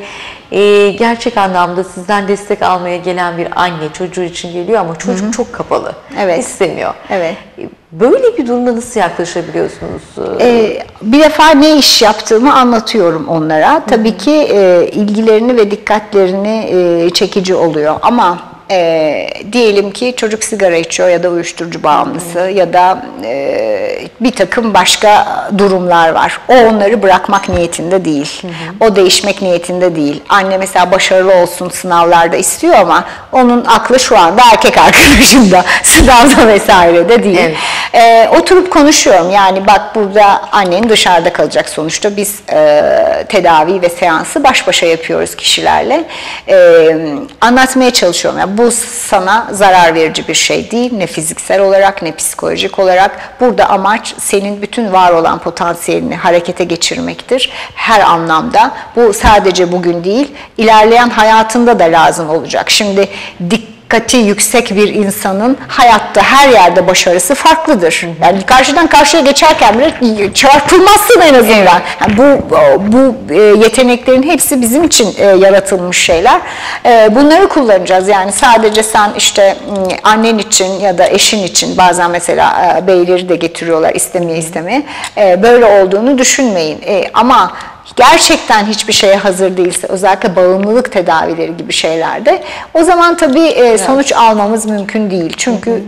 e, gerçek anlamda sizden destek almaya gelen bir anne çocuğu için geliyor ama çocuk çok kapalı. Evet. İstemiyor. Evet. E, Böyle bir durumda nasıl yaklaşabiliyorsunuz? Ee, bir defa ne iş yaptığımı anlatıyorum onlara. Tabii ki e, ilgilerini ve dikkatlerini e, çekici oluyor ama e, diyelim ki çocuk sigara içiyor ya da uyuşturucu bağımlısı ya da e, bir takım başka durumlar var. O onları bırakmak niyetinde değil. O değişmek niyetinde değil. Anne mesela başarılı olsun sınavlarda istiyor ama onun aklı şu anda erkek arkadaşında, sınavda vesaire de değil. Evet. Ee, oturup konuşuyorum. Yani bak burada annen dışarıda kalacak sonuçta. Biz e, tedavi ve seansı baş başa yapıyoruz kişilerle. Ee, anlatmaya çalışıyorum. Yani bu sana zarar verici bir şey değil. Ne fiziksel olarak ne psikolojik olarak. Burada amaç senin bütün var olan potansiyelini harekete geçirmektir. Her anlamda. Bu sadece bugün değil, ilerleyen hayatında da lazım olacak. Şimdi dik dikkati yüksek bir insanın hayatta her yerde başarısı farklıdır. Yani karşıdan karşıya geçerken bile çarpılmazsın en azından. Yani bu bu e, yeteneklerin hepsi bizim için e, yaratılmış şeyler. E, Bunları kullanacağız. Yani sadece sen işte m, annen için ya da eşin için bazen mesela beyleri de getiriyorlar istemeye istemeye. Böyle olduğunu düşünmeyin. Ama gerçekten hiçbir şeye hazır değilse özellikle bağımlılık tedavileri gibi şeylerde o zaman tabii e, sonuç almamız mümkün değil. Çünkü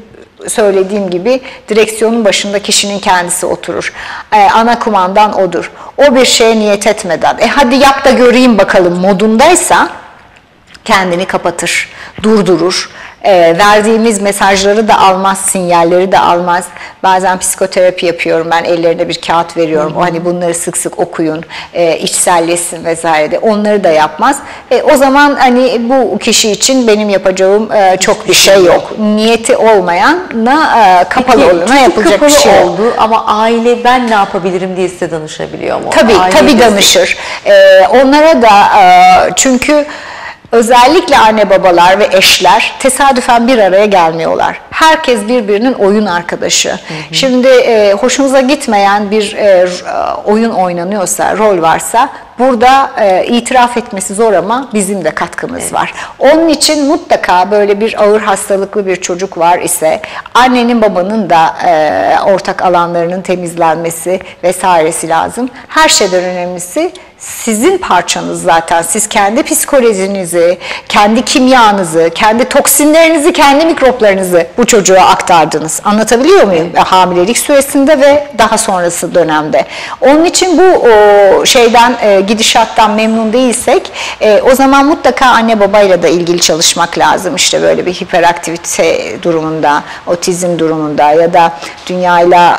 söylediğim gibi direksiyonun başında kişinin kendisi oturur. E, ana kumandan odur. O bir şeye niyet etmeden e hadi yap da göreyim bakalım modundaysa kendini kapatır, durdurur, e, verdiğimiz mesajları da almaz, sinyalleri de almaz. Bazen psikoterapi yapıyorum ben ellerine bir kağıt veriyorum. O hani bunları sık sık okuyun, e, içselleşsin vesaire de onları da yapmaz. E, o zaman hani bu kişi için benim yapacağım e, çok bir şey yok. Niyeti olmayana e, kapalı Peki, olana yapılacak kapalı bir şey yok. oldu ama aile ben ne yapabilirim diye size danışabiliyor mu? Tabii Aile tabii destek- danışır. Ee, onlara da e, çünkü özellikle anne babalar ve eşler tesadüfen bir araya gelmiyorlar. Herkes birbirinin oyun arkadaşı. Şimdi e, hoşunuza gitmeyen bir e, r- oyun oynanıyorsa, rol varsa burada e, itiraf etmesi zor ama bizim de katkımız var. Onun için mutlaka böyle bir ağır hastalıklı bir çocuk var ise annenin babanın da e, ortak alanlarının temizlenmesi vesairesi lazım. Her şeyden önemlisi sizin parçanız zaten. Siz kendi psikolojinizi, kendi kimyanızı, kendi toksinlerinizi, kendi mikroplarınızı bu çocuğa aktardınız. Anlatabiliyor muyum? Hamilelik süresinde ve daha sonrası dönemde. Onun için bu o, şeyden e, gidişattan memnun değilsek e, o zaman mutlaka anne babayla da ilgili çalışmak lazım. İşte böyle bir hiperaktivite durumunda, otizm durumunda ya da dünyayla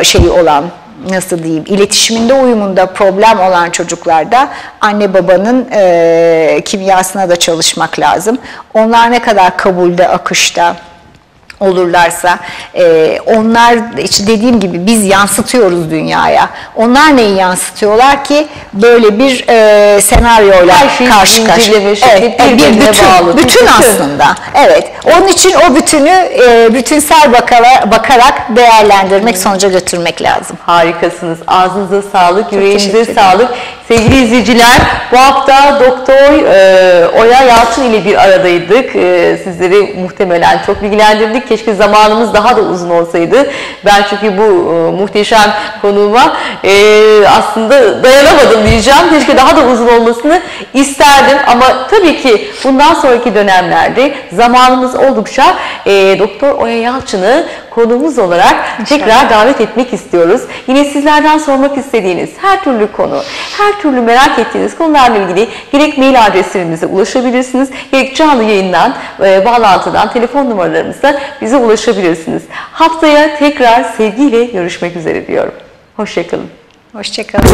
e, şeyi olan nasıl diyeyim iletişiminde uyumunda problem olan çocuklarda anne babanın e, kimyasına da çalışmak lazım. Onlar ne kadar kabulde, akışta olurlarsa e, onlar işte dediğim gibi biz yansıtıyoruz dünyaya. Onlar neyi yansıtıyorlar ki böyle bir e, senaryoyla şeyi karşı karşıya. Evet, bir birbirine bütün, bağlı. Bir bütün bütün. aslında. Evet. Onun için o bütünü e, bütünsel bakala- bakarak değerlendirmek, sonuca götürmek lazım. Harikasınız. Ağzınıza sağlık, teşekkür yüreğinize sağlık. Sevgili izleyiciler, bu hafta Doktor e, Oya Yalçın ile bir aradaydık. E, sizleri muhtemelen çok bilgilendirdik. Keşke zamanımız daha da uzun olsaydı. Ben çünkü bu e, muhteşem konuğuma e, aslında dayanamadım diyeceğim. Keşke daha da uzun olmasını isterdim. Ama tabii ki bundan sonraki dönemlerde zamanımız oldukça e, Doktor Oya Yalçın'ı konuğumuz olarak tekrar davet etmek istiyoruz. Yine sizlerden sormak istediğiniz her türlü konu, her her türlü merak ettiğiniz konularla ilgili gerek mail adreslerimize ulaşabilirsiniz, gerek canlı yayından, e, bağlantıdan, telefon numaralarımızda bize ulaşabilirsiniz. Haftaya tekrar sevgiyle görüşmek üzere diyorum. Hoşçakalın. Hoşçakalın.